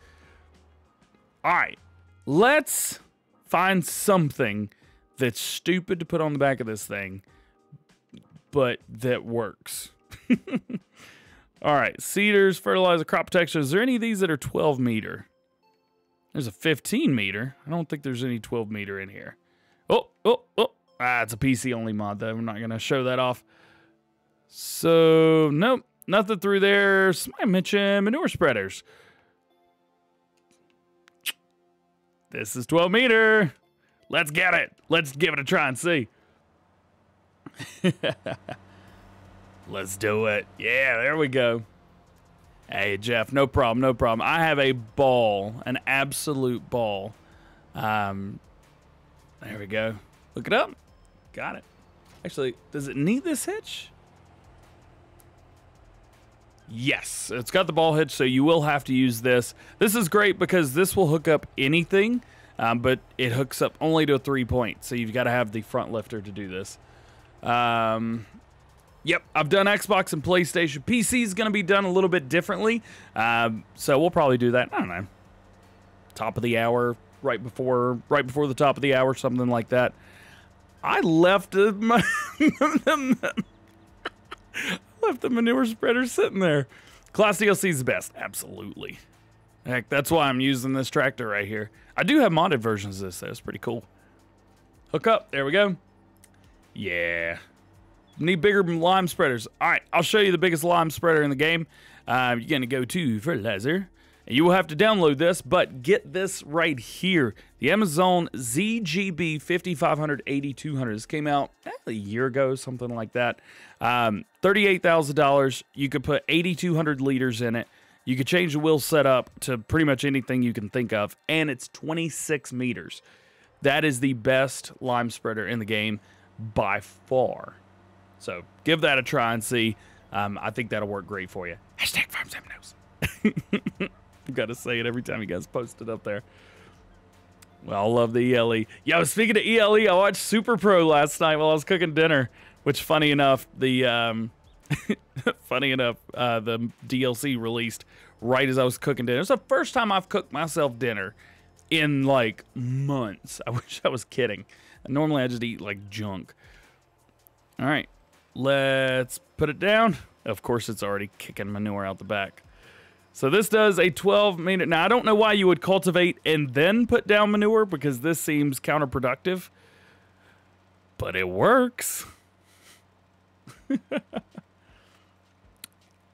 All right, let's find something that's stupid to put on the back of this thing, but that works. All right, seeders, fertilizer, crop protection. Is there any of these that are 12 meter? There's a 15 meter. I don't think there's any 12 meter in here. Oh, oh, oh. Ah, it's a PC only mod, though. I'm not going to show that off. So, nope. Nothing through there. Somebody mentioned manure spreaders. This is 12 meter. Let's get it. Let's give it a try and see. Let's do it. Yeah, there we go. Hey, Jeff, no problem, no problem. I have a ball, an absolute ball. Um, there we go. Look it up. Got it. Actually, does it need this hitch? Yes, it's got the ball hitch, so you will have to use this. This is great because this will hook up anything, um, but it hooks up only to a three point, so you've got to have the front lifter to do this. Um, yep, I've done Xbox and PlayStation. PC is going to be done a little bit differently, um, so we'll probably do that. I don't know, top of the hour, right before right before the top of the hour, something like that. I left my left the manure spreader sitting there. Claas DLC is the best, absolutely. Heck, that's why I'm using this tractor right here. I do have modded versions of this, though. It's pretty cool. Hook up. There we go. Yeah. Need bigger lime spreaders. All right, I'll show you the biggest lime spreader in the game. Uh, you're going to go to fertilizer. You will have to download this, but get this right here. The Amazone ZGB 5500 8200. This came out eh, a year ago, something like that. Um, $38,000. You could put 8,200 liters in it. You could change the wheel setup to pretty much anything you can think of, and it's 26 meters. That is the best lime spreader in the game by far. So give that a try and see. Um, I think that'll work great for you. Hashtag Farm got to say it every time you guys post it up there. Well, I love the ELE. Yo, speaking of ELE, I watched Super Pro last night while I was cooking dinner. Which, funny enough, the um, funny enough, uh, the DLC released right as I was cooking dinner. It's the first time I've cooked myself dinner in like months. I wish I was kidding. Normally, I just eat like junk. All right, let's put it down. Of course, it's already kicking manure out the back. So this does a 12 minute. Now I don't know why you would cultivate and then put down manure because this seems counterproductive. But it works.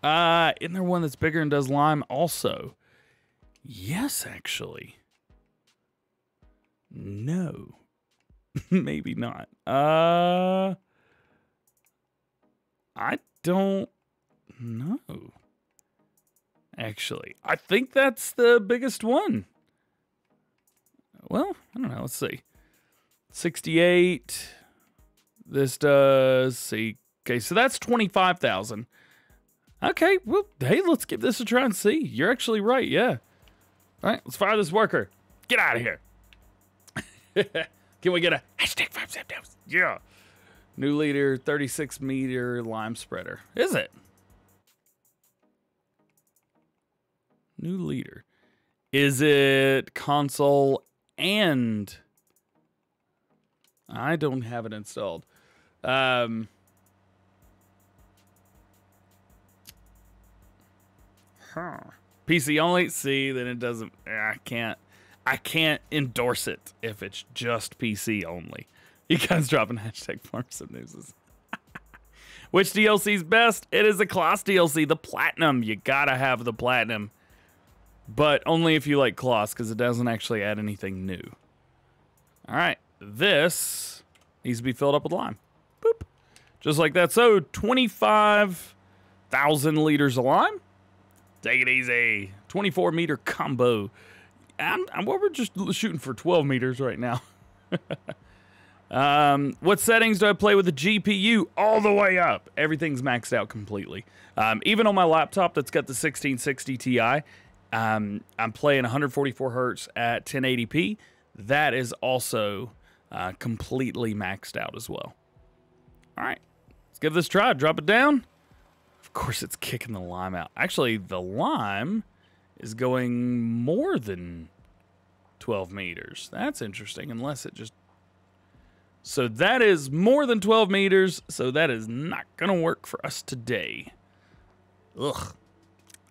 uh, isn't there one that's bigger and does lime also? Yes, actually. No. Maybe not. Uh I don't know. Actually, I think that's the biggest one. Well, I don't know. Let's see. 68. This does see. Okay, so that's 25,000. Okay, well, hey, let's give this a try and see. You're actually right, yeah. All right, let's fire this worker. Get out of here. Can we get a hashtag five septims? Yeah. New leader, 36 meter lime spreader. Is it? New leader. Is it console and I don't have it installed. Um Huh. PC only. See, then it doesn't I can't I can't endorse it if it's just PC only. You guys dropping hashtag farm some newses. Which DLC's best? It is a Claas DLC, the platinum. You gotta have the platinum. But only if you like Claas, because it doesn't actually add anything new. Alright, this needs to be filled up with lime. Boop. Just like that. So 25,000 liters of lime. Take it easy. 24 meter combo. I'm, I'm, we're just shooting for 12 meters right now. um, what settings do I play with the GPU? All the way up. Everything's maxed out completely. Um, even on my laptop that's got the 1660 Ti, um, I'm playing 144 hertz at 1080p. That is also uh, completely maxed out as well. All right, let's give this a try. Drop it down. Of course, it's kicking the lime out. Actually, the lime is going more than 12 meters. That's interesting, unless it just... So that is more than 12 meters, so that is not going to work for us today. Ugh.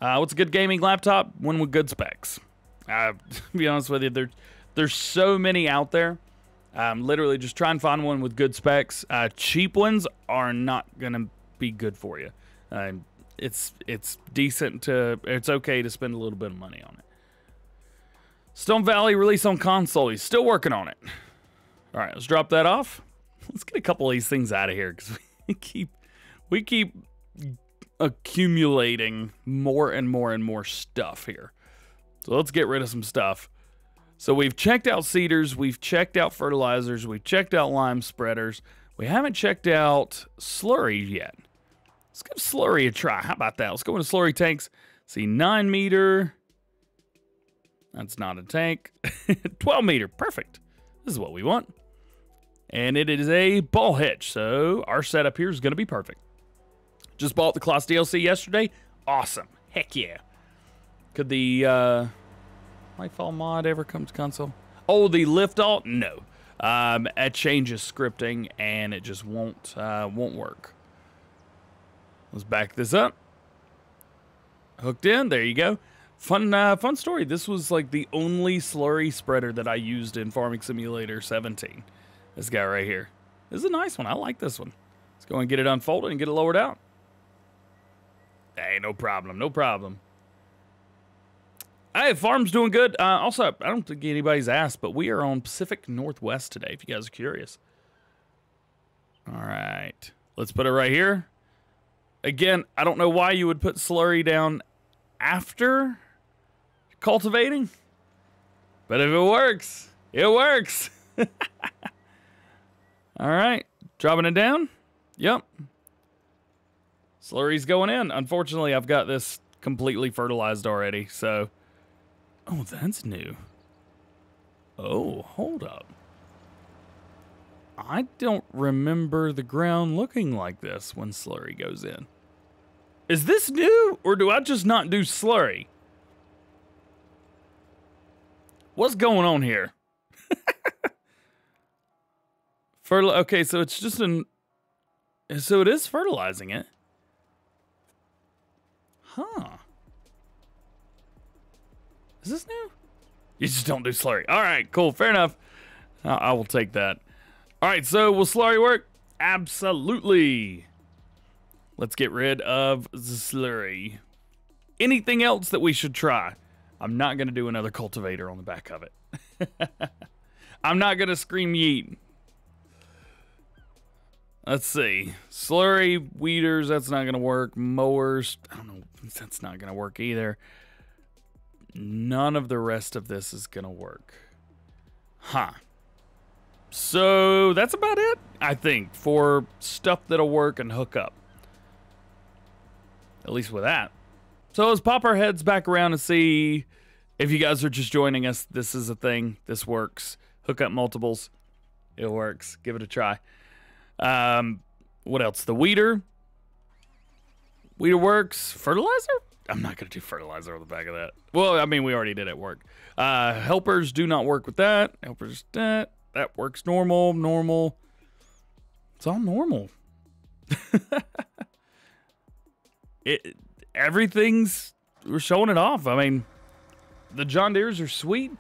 Uh, what's a good gaming laptop? One with good specs. Uh, to be honest with you, there, there's so many out there. Um, literally, just try and find one with good specs. Uh, cheap ones are not going to be good for you. Uh, it's it's decent to it's okay to spend a little bit of money on it. Stone Valley release on console. He's still working on it. All right, let's drop that off. Let's get a couple of these things out of here because we keep we keep accumulating more and more and more stuff here. So let's get rid of some stuff. So we've checked out seeders, we've checked out fertilizers, we've checked out lime spreaders. We haven't checked out slurry yet. Let's give slurry a try. How about that? Let's go into slurry tanks. See, 9 meter. That's not a tank. 12 meter. Perfect. This is what we want. And it is a ball hitch. So our setup here is going to be perfect. Just bought the Claas DLC yesterday. Awesome. Heck yeah. Could the uh, Lightfall mod ever come to console? Oh, the lift alt? No. Um, it changes scripting and it just won't uh, won't work. Let's back this up. Hooked in. There you go. Fun, uh, fun story. This was like the only slurry spreader that I used in Farming Simulator 17. This guy right here. This is a nice one. I like this one. Let's go and get it unfolded and get it lowered out. Hey, no problem. No problem. Hey, farm's doing good. Uh, also, I don't think anybody's asked, but we are on Pacific Northwest today, if you guys are curious. All right. Let's put it right here. Again, I don't know why you would put slurry down after cultivating, but if it works, it works. All right, dropping it down. Yep. Slurry's going in. Unfortunately, I've got this completely fertilized already, so... Oh, that's new. Oh, hold up. I don't remember the ground looking like this when slurry goes in. Is this new, or do I just not do slurry? What's going on here? Fertil okay, so it's just an... So it is fertilizing it. Huh. Is this new? You just don't do slurry. All right, cool. Fair enough. I, I will take that. All right, so will slurry work? Absolutely. Let's get rid of slurry. Anything else that we should try? I'm not going to do another cultivator on the back of it. I'm not going to scream yeet. Let's see. Slurry, weeders, that's not going to work. Mowers, I don't know, that's not going to work either. None of the rest of this is going to work. Huh. So that's about it, I think, for stuff that'll work and hook up. At least with that. So let's pop our heads back around and see if you guys are just joining us. This is a thing. This works. Hook up multiples. It works. Give it a try. Um, what else? The weeder. Weeder works. Fertilizer? I'm not going to do fertilizer on the back of that. Well, I mean, we already did it work. Uh, helpers do not work with that. Helpers, that, that works normal, normal. It's all normal. it, everything's, we're showing it off. I mean, the John Deeres are sweet.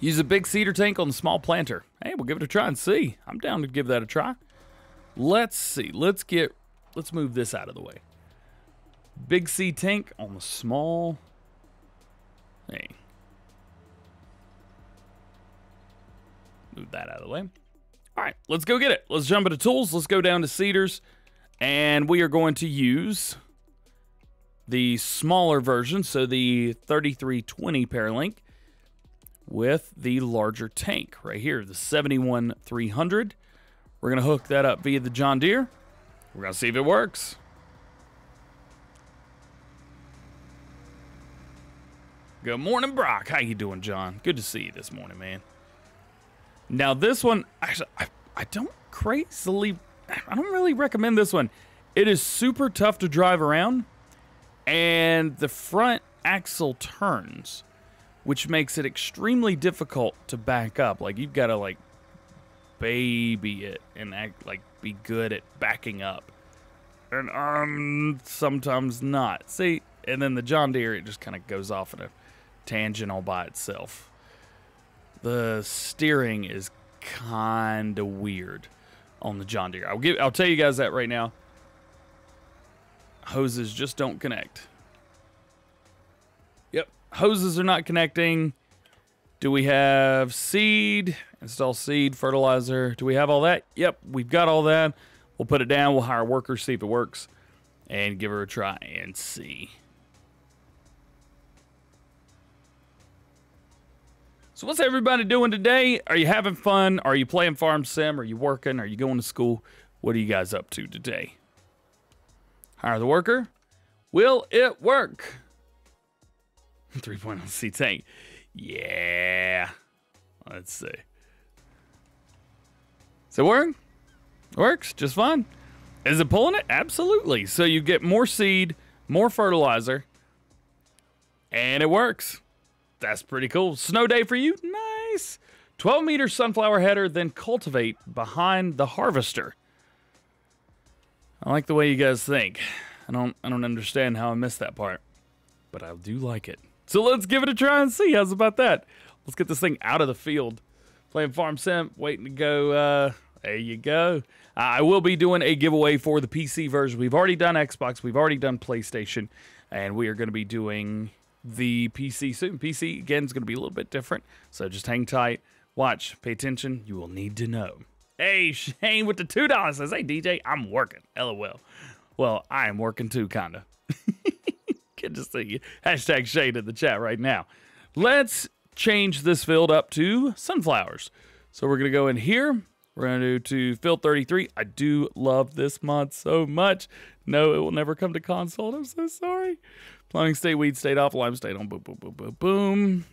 Use a big seeder tank on the small planter. Hey, we'll give it a try and see. I'm down to give that a try. Let's see. Let's get, let's move this out of the way. Big C tank on the small. Hey. Move that out of the way. All right, let's go get it. Let's jump into tools. Let's go down to seeders. And we are going to use the smaller version, so the 3320 Paralink with the larger tank right here, the 71300. We're going to hook that up via the John Deere. We're going to see if it works. Good morning, Brock. How you doing, John? Good to see you this morning, man. Now, this one, actually, I, I don't crazily, I don't really recommend this one. It is super tough to drive around, and the front axle turns which makes it extremely difficult to back up. Like you've got to like baby it and act like be good at backing up. And um sometimes not. See, and then the John Deere it just kind of goes off in a tangent all by itself. The steering is kind of weird on the John Deere. I'll give I'll tell you guys that right now. Hoses just don't connect hoses are not connecting. Do we have seed? Install seed, fertilizer. Do we have all that? Yep, we've got all that. We'll put it down. We'll hire workers, see if it works, and give her a try and see. So what's everybody doing today? Are you having fun? Are you playing Farm Sim? Are you working? Are you going to school? What are you guys up to today? Hire the worker. Will it work? 3.0 C tank. Yeah. Let's see. Does it work? Works just fine. Is it pulling it? Absolutely. So you get more seed, more fertilizer, and it works. That's pretty cool. Snow day for you? Nice. 12 meter sunflower header, then cultivate behind the harvester. I like the way you guys think. I don't I don't understand how I missed that part, but I do like it. So let's give it a try and see. How's about that? Let's get this thing out of the field. Playing Farm Sim, waiting to go. Uh, there you go. I will be doing a giveaway for the PC version. We've already done Xbox, we've already done PlayStation, and we are going to be doing the PC soon. PC, again, is going to be a little bit different, so just hang tight. Watch, pay attention. You will need to know. Hey, Shane with the $2 says, Hey, DJ, I'm working. LOL. Well, I am working too, kind of. Good to see you. Hashtag shade in the chat right now. Let's change this field up to sunflowers. So we're going to go in here. We're going to do to field 33. I do love this mod so much. No, it will never come to console. I'm so sorry. Plowing state, weed state, off, lime state on boom, boom, boom, boom, boom.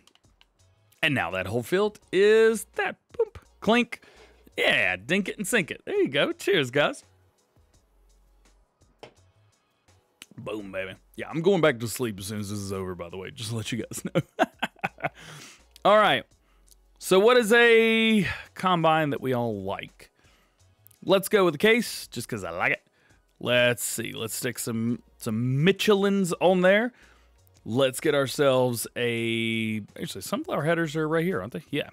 And now that whole field is that. Boom, clink. Yeah, dink it and sink it. There you go. Cheers, guys. Boom, baby. Yeah, I'm going back to sleep as soon as this is over, by the way, just to let you guys know. all right. So, what is a combine that we all like? Let's go with the case, just because I like it. Let's see. Let's stick some some Michelins on there. let's get ourselves a. Actually, sunflower headers are right here, aren't they? Yeah.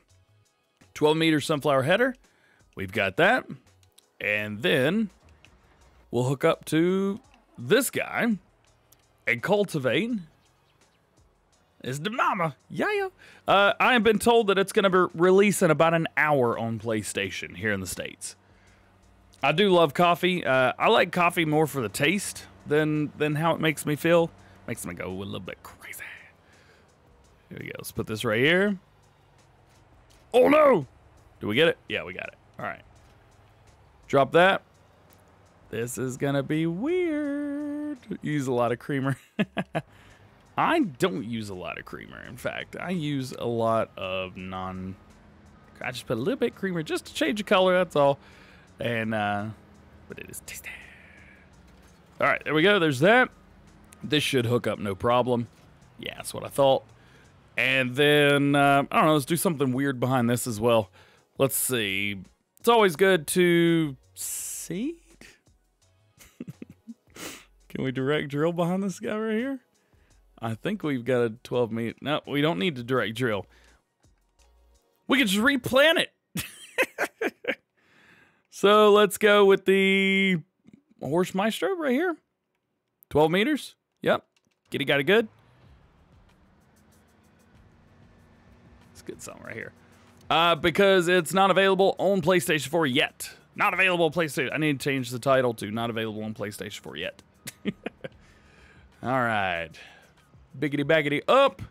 12 meter sunflower header. We've got that. And then we'll hook up to this guy and cultivate is the mama. Yeah. Uh, I have been told that it's going to be released in about an hour on PlayStation here in the States. I do love coffee. Uh, I like coffee more for the taste than than how it makes me feel. Makes me go a little bit crazy. Here we go. Let's put this right here. Oh no! Do we get it? Yeah, we got it. All right. Drop that. This is gonna be weird. Use a lot of creamer. I don't use a lot of creamer. In fact, I use a lot of non. I just put a little bit creamer just to change the color. That's all. And uh, but it is tasty. All right, there we go. There's that. This should hook up no problem. Yeah, that's what I thought. And then uh, I don't know. Let's do something weird behind this as well. Let's see. It's always good to seed. Can we direct drill behind this guy right here? I think we've got a 12 meter. No, we don't need to direct drill. We can just replant it. so let's go with the Horsch Maestro right here. 12 meters. Yep. Kitty got it good. It's a good song right here. Uh, because it's not available on PlayStation 4 yet. Not available on PlayStation. I need to change the title to not available on PlayStation 4 yet. All right biggity baggity up.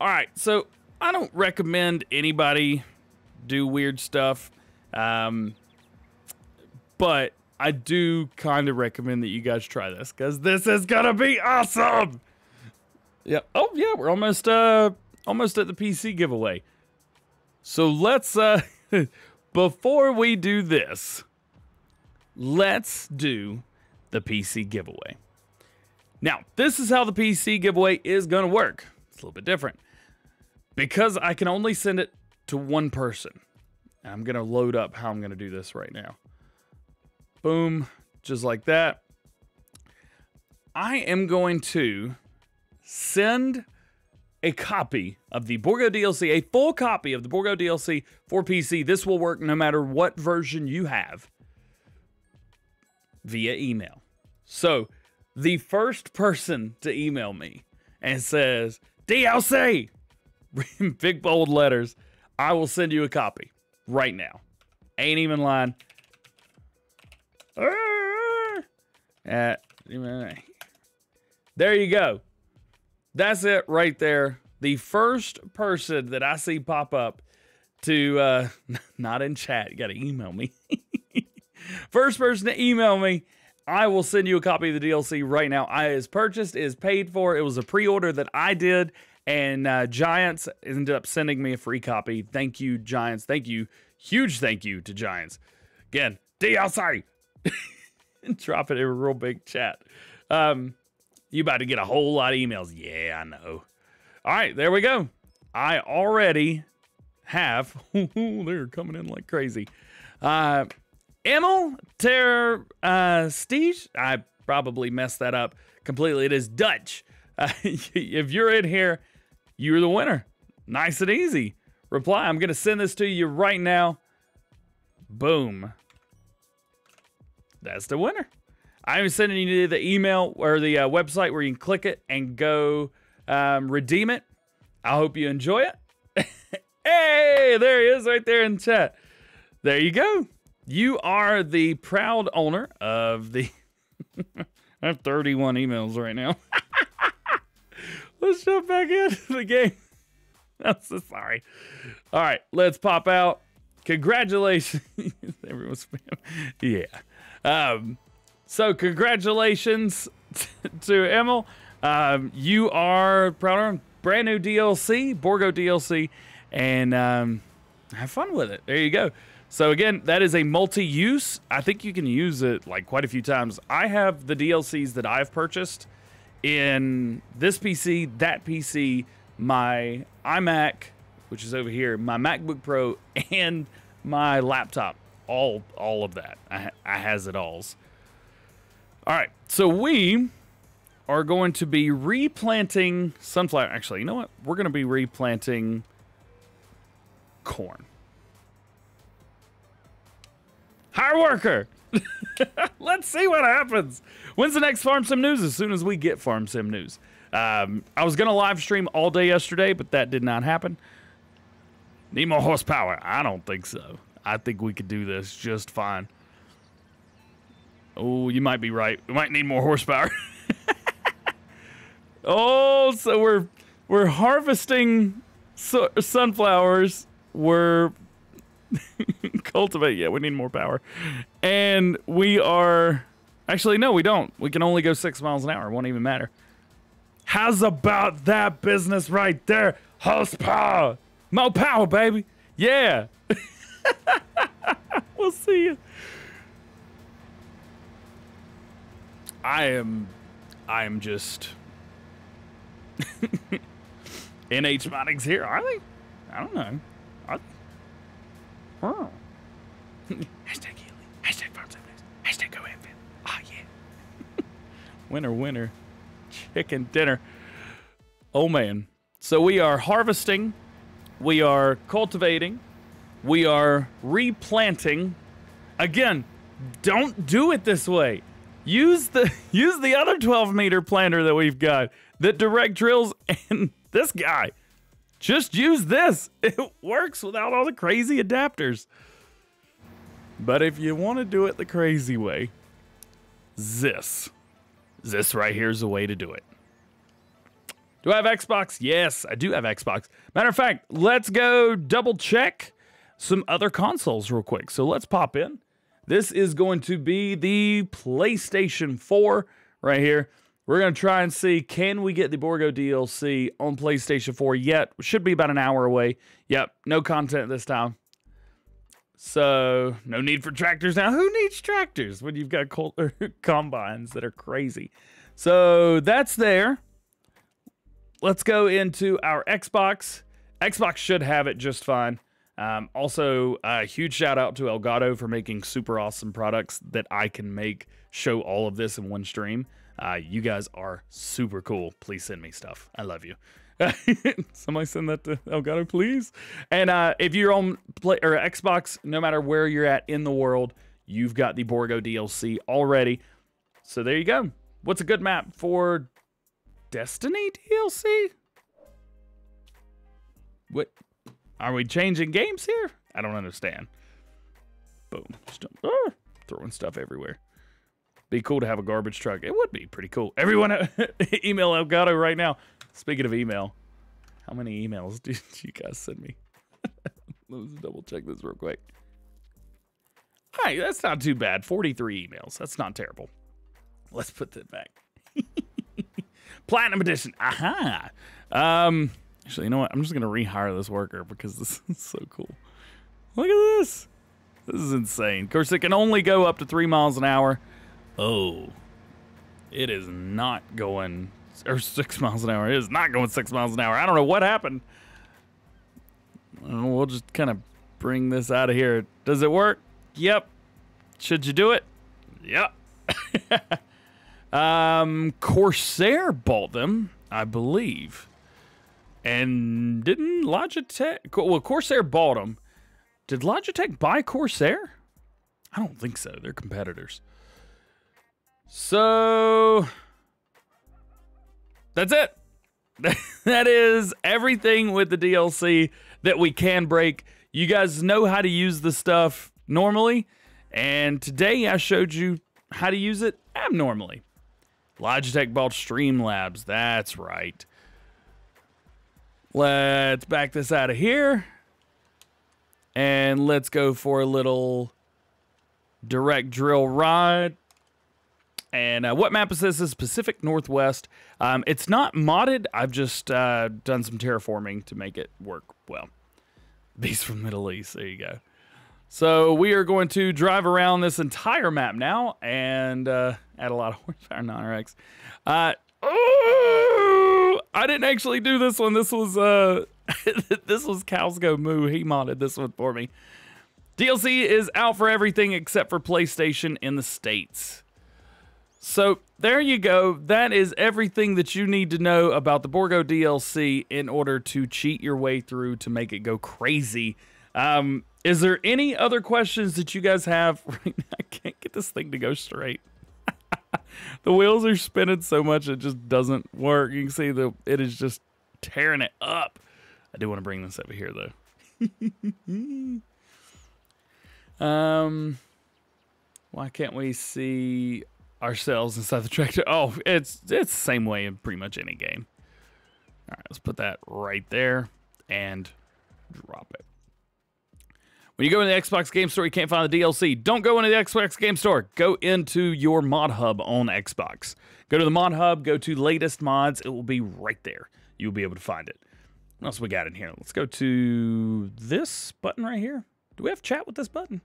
All right, so I don't recommend anybody do weird stuff, um, but I do kind of recommend that you guys try this because this is gonna be awesome. Yeah. Oh yeah, we're almost uh almost at the PC giveaway. So let's uh before we do this, let's do the PC giveaway. Now, this is how the PC giveaway is going to work. It's a little bit different. Because I can only send it to one person. I'm going to load up how I'm going to do this right now. Boom, just like that. I am going to send a copy of the Bourgault DLC, a full copy of the Bourgault DLC for PC. This will work no matter what version you have via email. So, the first person to email me and says, DLC, in big bold letters, I will send you a copy right now. Ain't even lying. Uh, there you go. That's it right there. The first person that I see pop up to, uh, not in chat, you got to email me. first person to email me I will send you a copy of the DLC right now. I is purchased, is paid for. It was a pre-order that I did, and uh, Giants ended up sending me a free copy. Thank you, Giants. Thank you, huge thank you to Giants. Again, DLC. Drop it in a real big chat. Um, you about to get a whole lot of emails. Yeah, I know. All right, there we go. I already have. they're coming in like crazy. Uh, Emil ter uh, Stige. I probably messed that up completely. It is Dutch. Uh, if you're in here, you're the winner. Nice and easy. Reply. I'm going to send this to you right now. Boom. That's the winner. I'm sending you the email or the uh, website where you can click it and go um, redeem it. I hope you enjoy it. hey, there he is right there in chat. There you go. You are the proud owner of the. I have 31 emails right now. let's jump back into the game. I'm so sorry. All right, let's pop out. Congratulations. Everyone's spam. Yeah. Um, so, congratulations to Emil. Um, you are proud owner. Brand new DLC, Bourgault DLC, and um, have fun with it. There you go. So again, that is a multi-use. I think you can use it like quite a few times. I have the DLCs that I've purchased in this PC, that PC, my iMac, which is over here, my MacBook Pro, and my laptop. All, all of that. I, I has it alls. All right, so we are going to be replanting sunflower. Actually, you know what? We're going to be replanting corn. Hire worker. Let's see what happens. When's the next Farm Sim news? As soon as we get Farm Sim news. Um, I was going to live stream all day yesterday, but that did not happen. Need more horsepower? I don't think so. I think we could do this just fine. Oh, you might be right. We might need more horsepower. oh, so we're we're harvesting su sunflowers. We're cultivate. Yeah, we need more power, and we are actually no, we don't. We can only go six miles an hour. It won't even matter. How's about that business right there? Horsepower, more power, baby. Yeah. we'll see you. I am, I am just. NH Modding's here, are they? I don't know. Oh. hashtag Healy. Hashtag Farm Hashtag. Ah, yeah. winner, winner. Chicken dinner. Oh, man. So we are harvesting. We are cultivating. We are replanting. Again, don't do it this way. Use the use the other 12 meter planter that we've got that direct drills and this guy. Just use this. It works without all the crazy adapters. But if you want to do it the crazy way, this. This right here is the way to do it. Do I have Xbox? Yes, I do have Xbox. Matter of fact, let's go double check some other consoles real quick. So let's pop in. This is going to be the PlayStation 4 right here. We're going to try and see, can we get the Bourgault DLC on PlayStation 4 yet? Should be about an hour away. Yep, no content this time. So, no need for tractors now. Who needs tractors when you've got combines that are crazy? So, that's there. Let's go into our Xbox. Xbox should have it just fine. Um, also, a uh, huge shout out to Elgato for making super awesome products that I can make show all of this in one stream. Uh, you guys are super cool. Please send me stuff. I love you. Somebody send that to Elgato, please. And uh, if you're on play or Xbox, no matter where you're at in the world, you've got the Bourgault DLC already. So there you go. What's a good map for Destiny DLC? What? Are we changing games here? I don't understand. Boom. Ah, throwing stuff everywhere. Be cool to have a garbage truck. It would be pretty cool. Everyone email Elgato right now. Speaking of email, how many emails did you guys send me? Let's double check this real quick. Right, that's not too bad. 43 emails. That's not terrible. Let's put that back. Platinum edition. Aha. Um, Actually, you know what? I'm just going to rehire this worker because this is so cool. Look at this. This is insane. Of course, it can only go up to three miles an hour. Oh, it is not going, or six miles an hour. It is not going six miles an hour. I don't know what happened. We'll just kind of bring this out of here. Does it work? Yep. Should you do it? Yep. um, Corsair bought them, I believe. And didn't Logitech? Well, Corsair bought them. Did Logitech buy Corsair? I don't think so. They're competitors. So that's it. that is everything with the DLC that we can break. You guys know how to use the stuff normally, and today I showed you how to use it abnormally. Logitech bought Streamlabs. That's right. Let's back this out of here. And let's go for a little direct drill ride. And uh, what map is this? This is Pacific Northwest. Um, it's not modded. I've just uh, done some terraforming to make it work well. Beast from Middle East. There you go. So we are going to drive around this entire map now and uh, add a lot of horsepower non-RX. Uh, oh, I didn't actually do this one. This was uh, this was Cows Go Moo. He modded this one for me. DLC is out for everything except for PlayStation in the States. So there you go. That is everything that you need to know about the Bourgault DLC in order to cheat your way through to make it go crazy. Um, is there any other questions that you guys have? I can't get this thing to go straight. the wheels are spinning so much it just doesn't work. You can see the it is just tearing it up. I do want to bring this over here though. um, why can't we see ourselves inside the tractor. Oh, it's it's the same way in pretty much any game. All right, let's put that right there and drop it. When you go into the Xbox Game Store, you can't find the DLC. Don't go into the Xbox Game Store. Go into your mod hub on Xbox. Go to the mod hub, go to latest mods. It will be right there. You'll be able to find it. What else we got in here? Let's go to this button right here. Do we have chat with this button?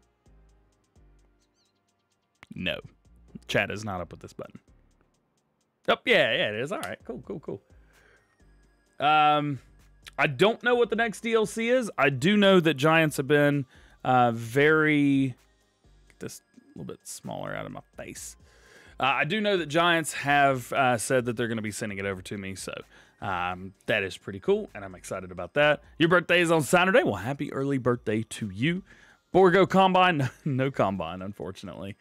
No. Chat is not up with this button. Oh, yeah, yeah, it is. All right, cool, cool, cool. Um, I don't know what the next DLC is. I do know that Giants have been uh, very. Get this a little bit smaller out of my face. Uh, I do know that Giants have uh, said that they're going to be sending it over to me, so um, that is pretty cool, and I'm excited about that. Your birthday is on Saturday. Well, happy early birthday to you. Bourgault Combine, no Combine, unfortunately.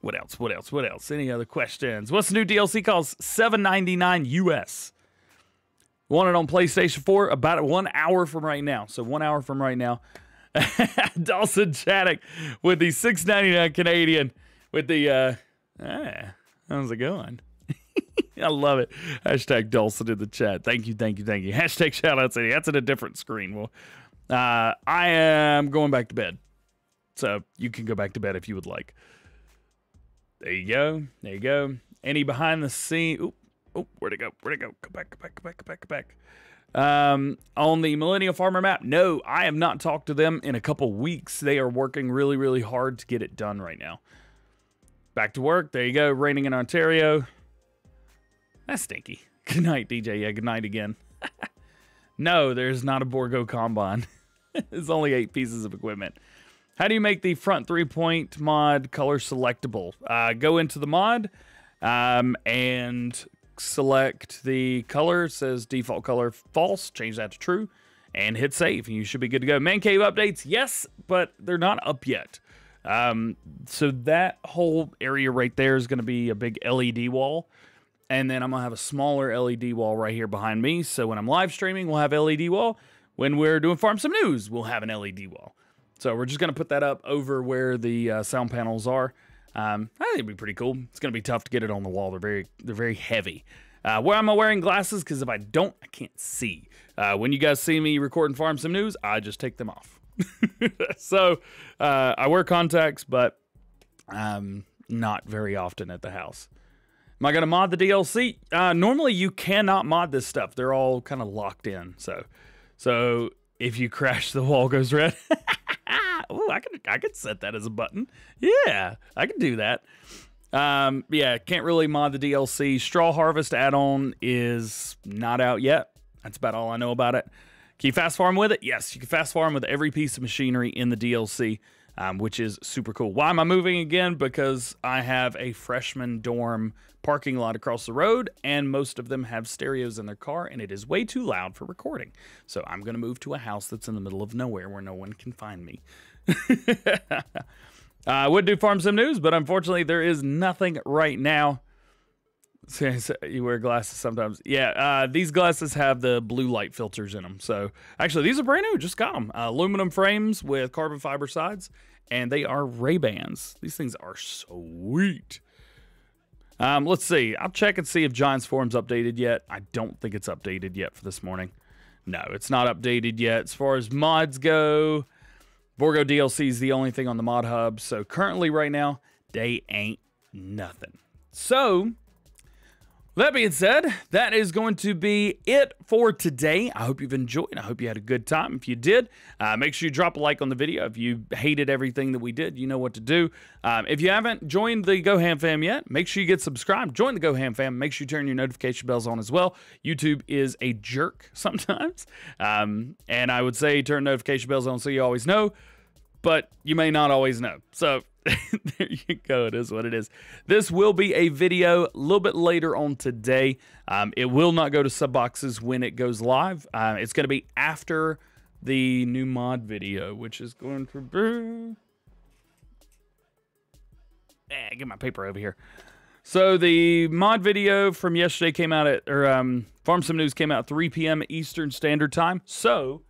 What else? What else? What else? Any other questions? What's the new DLC ninety nine US. Want it on PlayStation 4 about one hour from right now. So one hour from right now. Dawson Chaddock with the six ninety nine Canadian with the uh ah, how's it going? I love it. Hashtag Dawson in the chat. Thank you, thank you, thank you. Hashtag shout out city. That's in a different screen. Well, uh, I am going back to bed. So you can go back to bed if you would like. There you go. There you go. Any behind the scene? Oop, oop, where'd it go? Where'd it go? Go back, go back, go back, go back, go back. Um, on the Millennial Farmer map, no, I have not talked to them in a couple weeks. They are working really, really hard to get it done right now. Back to work. There you go. Raining in Ontario. That's stinky. Good night, DJ. Yeah, good night again. no, there's not a Bourgault Combine. it's only eight pieces of equipment. How do you make the front three point mod color selectable? Uh, go into the mod um, and select the color. It says default color false. Change that to true and hit save. You should be good to go. Man cave updates, yes, but they're not up yet. Um, so that whole area right there is going to be a big LED wall. And then I'm going to have a smaller LED wall right here behind me. So when I'm live streaming, we'll have LED wall. When we're doing Farm Sim News, we'll have an LED wall. So we're just going to put that up over where the uh, sound panels are. Um, I think it'd be pretty cool. It's going to be tough to get it on the wall. They're very they're very heavy. Uh, why am I wearing glasses? Because if I don't, I can't see. Uh, when you guys see me recording Farm Sim News, I just take them off. so uh, I wear contacts, but um, not very often at the house. Am I going to mod the DLC? Uh, normally, you cannot mod this stuff. They're all kind of locked in. So, so if you crash, the wall goes red. oh, I could I could set that as a button. Yeah, I can do that. Um, yeah, can't really mod the DLC. Straw Harvest add-on is not out yet. That's about all I know about it. Can you fast farm with it? Yes, you can fast farm with every piece of machinery in the DLC, um, which is super cool. Why am I moving again? Because I have a freshman dorm parking lot across the road, and most of them have stereos in their car, and it is way too loud for recording. So I'm going to move to a house that's in the middle of nowhere where no one can find me. uh, I would do Farm Sim News, but unfortunately, there is nothing right now. You wear glasses sometimes. Yeah, uh, these glasses have the blue light filters in them. So actually, these are brand new. Just got them. Uh, aluminum frames with carbon fiber sides, and they are Ray Bans. These things are sweet. Um, let's see. I'll check and see if Giants Forum's updated yet. I don't think it's updated yet for this morning. No, it's not updated yet. As far as mods go, Bourgault DLC is the only thing on the mod hub. So currently, right now, they ain't nothing. So that being said, that is going to be it for today. I hope you've enjoyed. I hope you had a good time. If you did, uh, make sure you drop a like on the video. If you hated everything that we did, you know what to do. Um, if you haven't joined the Go Ham fam yet, make sure you get subscribed. Join the Go Ham fam. Make sure you turn your notification bells on as well. YouTube is a jerk sometimes. Um, and I would say turn notification bells on so you always know, but you may not always know. So there you go. It is what it is. This will be a video a little bit later on today. Um, it will not go to sub boxes when it goes live. Uh, it's going to be after the new mod video, which is going to be. Eh, get my paper over here. So the mod video from yesterday came out at, or um, Farm Sim News came out 3 p.m. Eastern Standard Time. So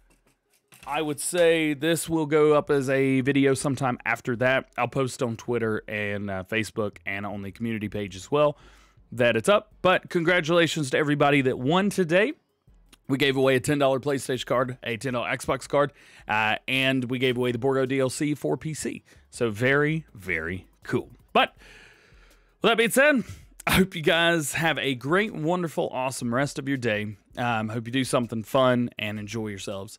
I would say this will go up as a video sometime after that. I'll post on Twitter and uh, Facebook and on the community page as well that it's up. But congratulations to everybody that won today. We gave away a $10 PlayStation card, a $10 Xbox card, uh, and we gave away the Bourgault DLC for PC. So very, very cool. But with that being said, I hope you guys have a great, wonderful, awesome rest of your day. Um, hope you do something fun and enjoy yourselves.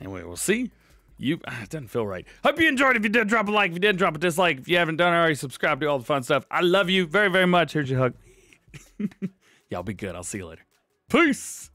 Anyway, we'll see. You ah, it doesn't feel right. Hope you enjoyed. If you did, drop a like. If you didn't, drop a dislike. If you haven't done already, subscribe to all the fun stuff. I love you very, very much. Here's your hug. Y'all be good. I'll see you later. Peace.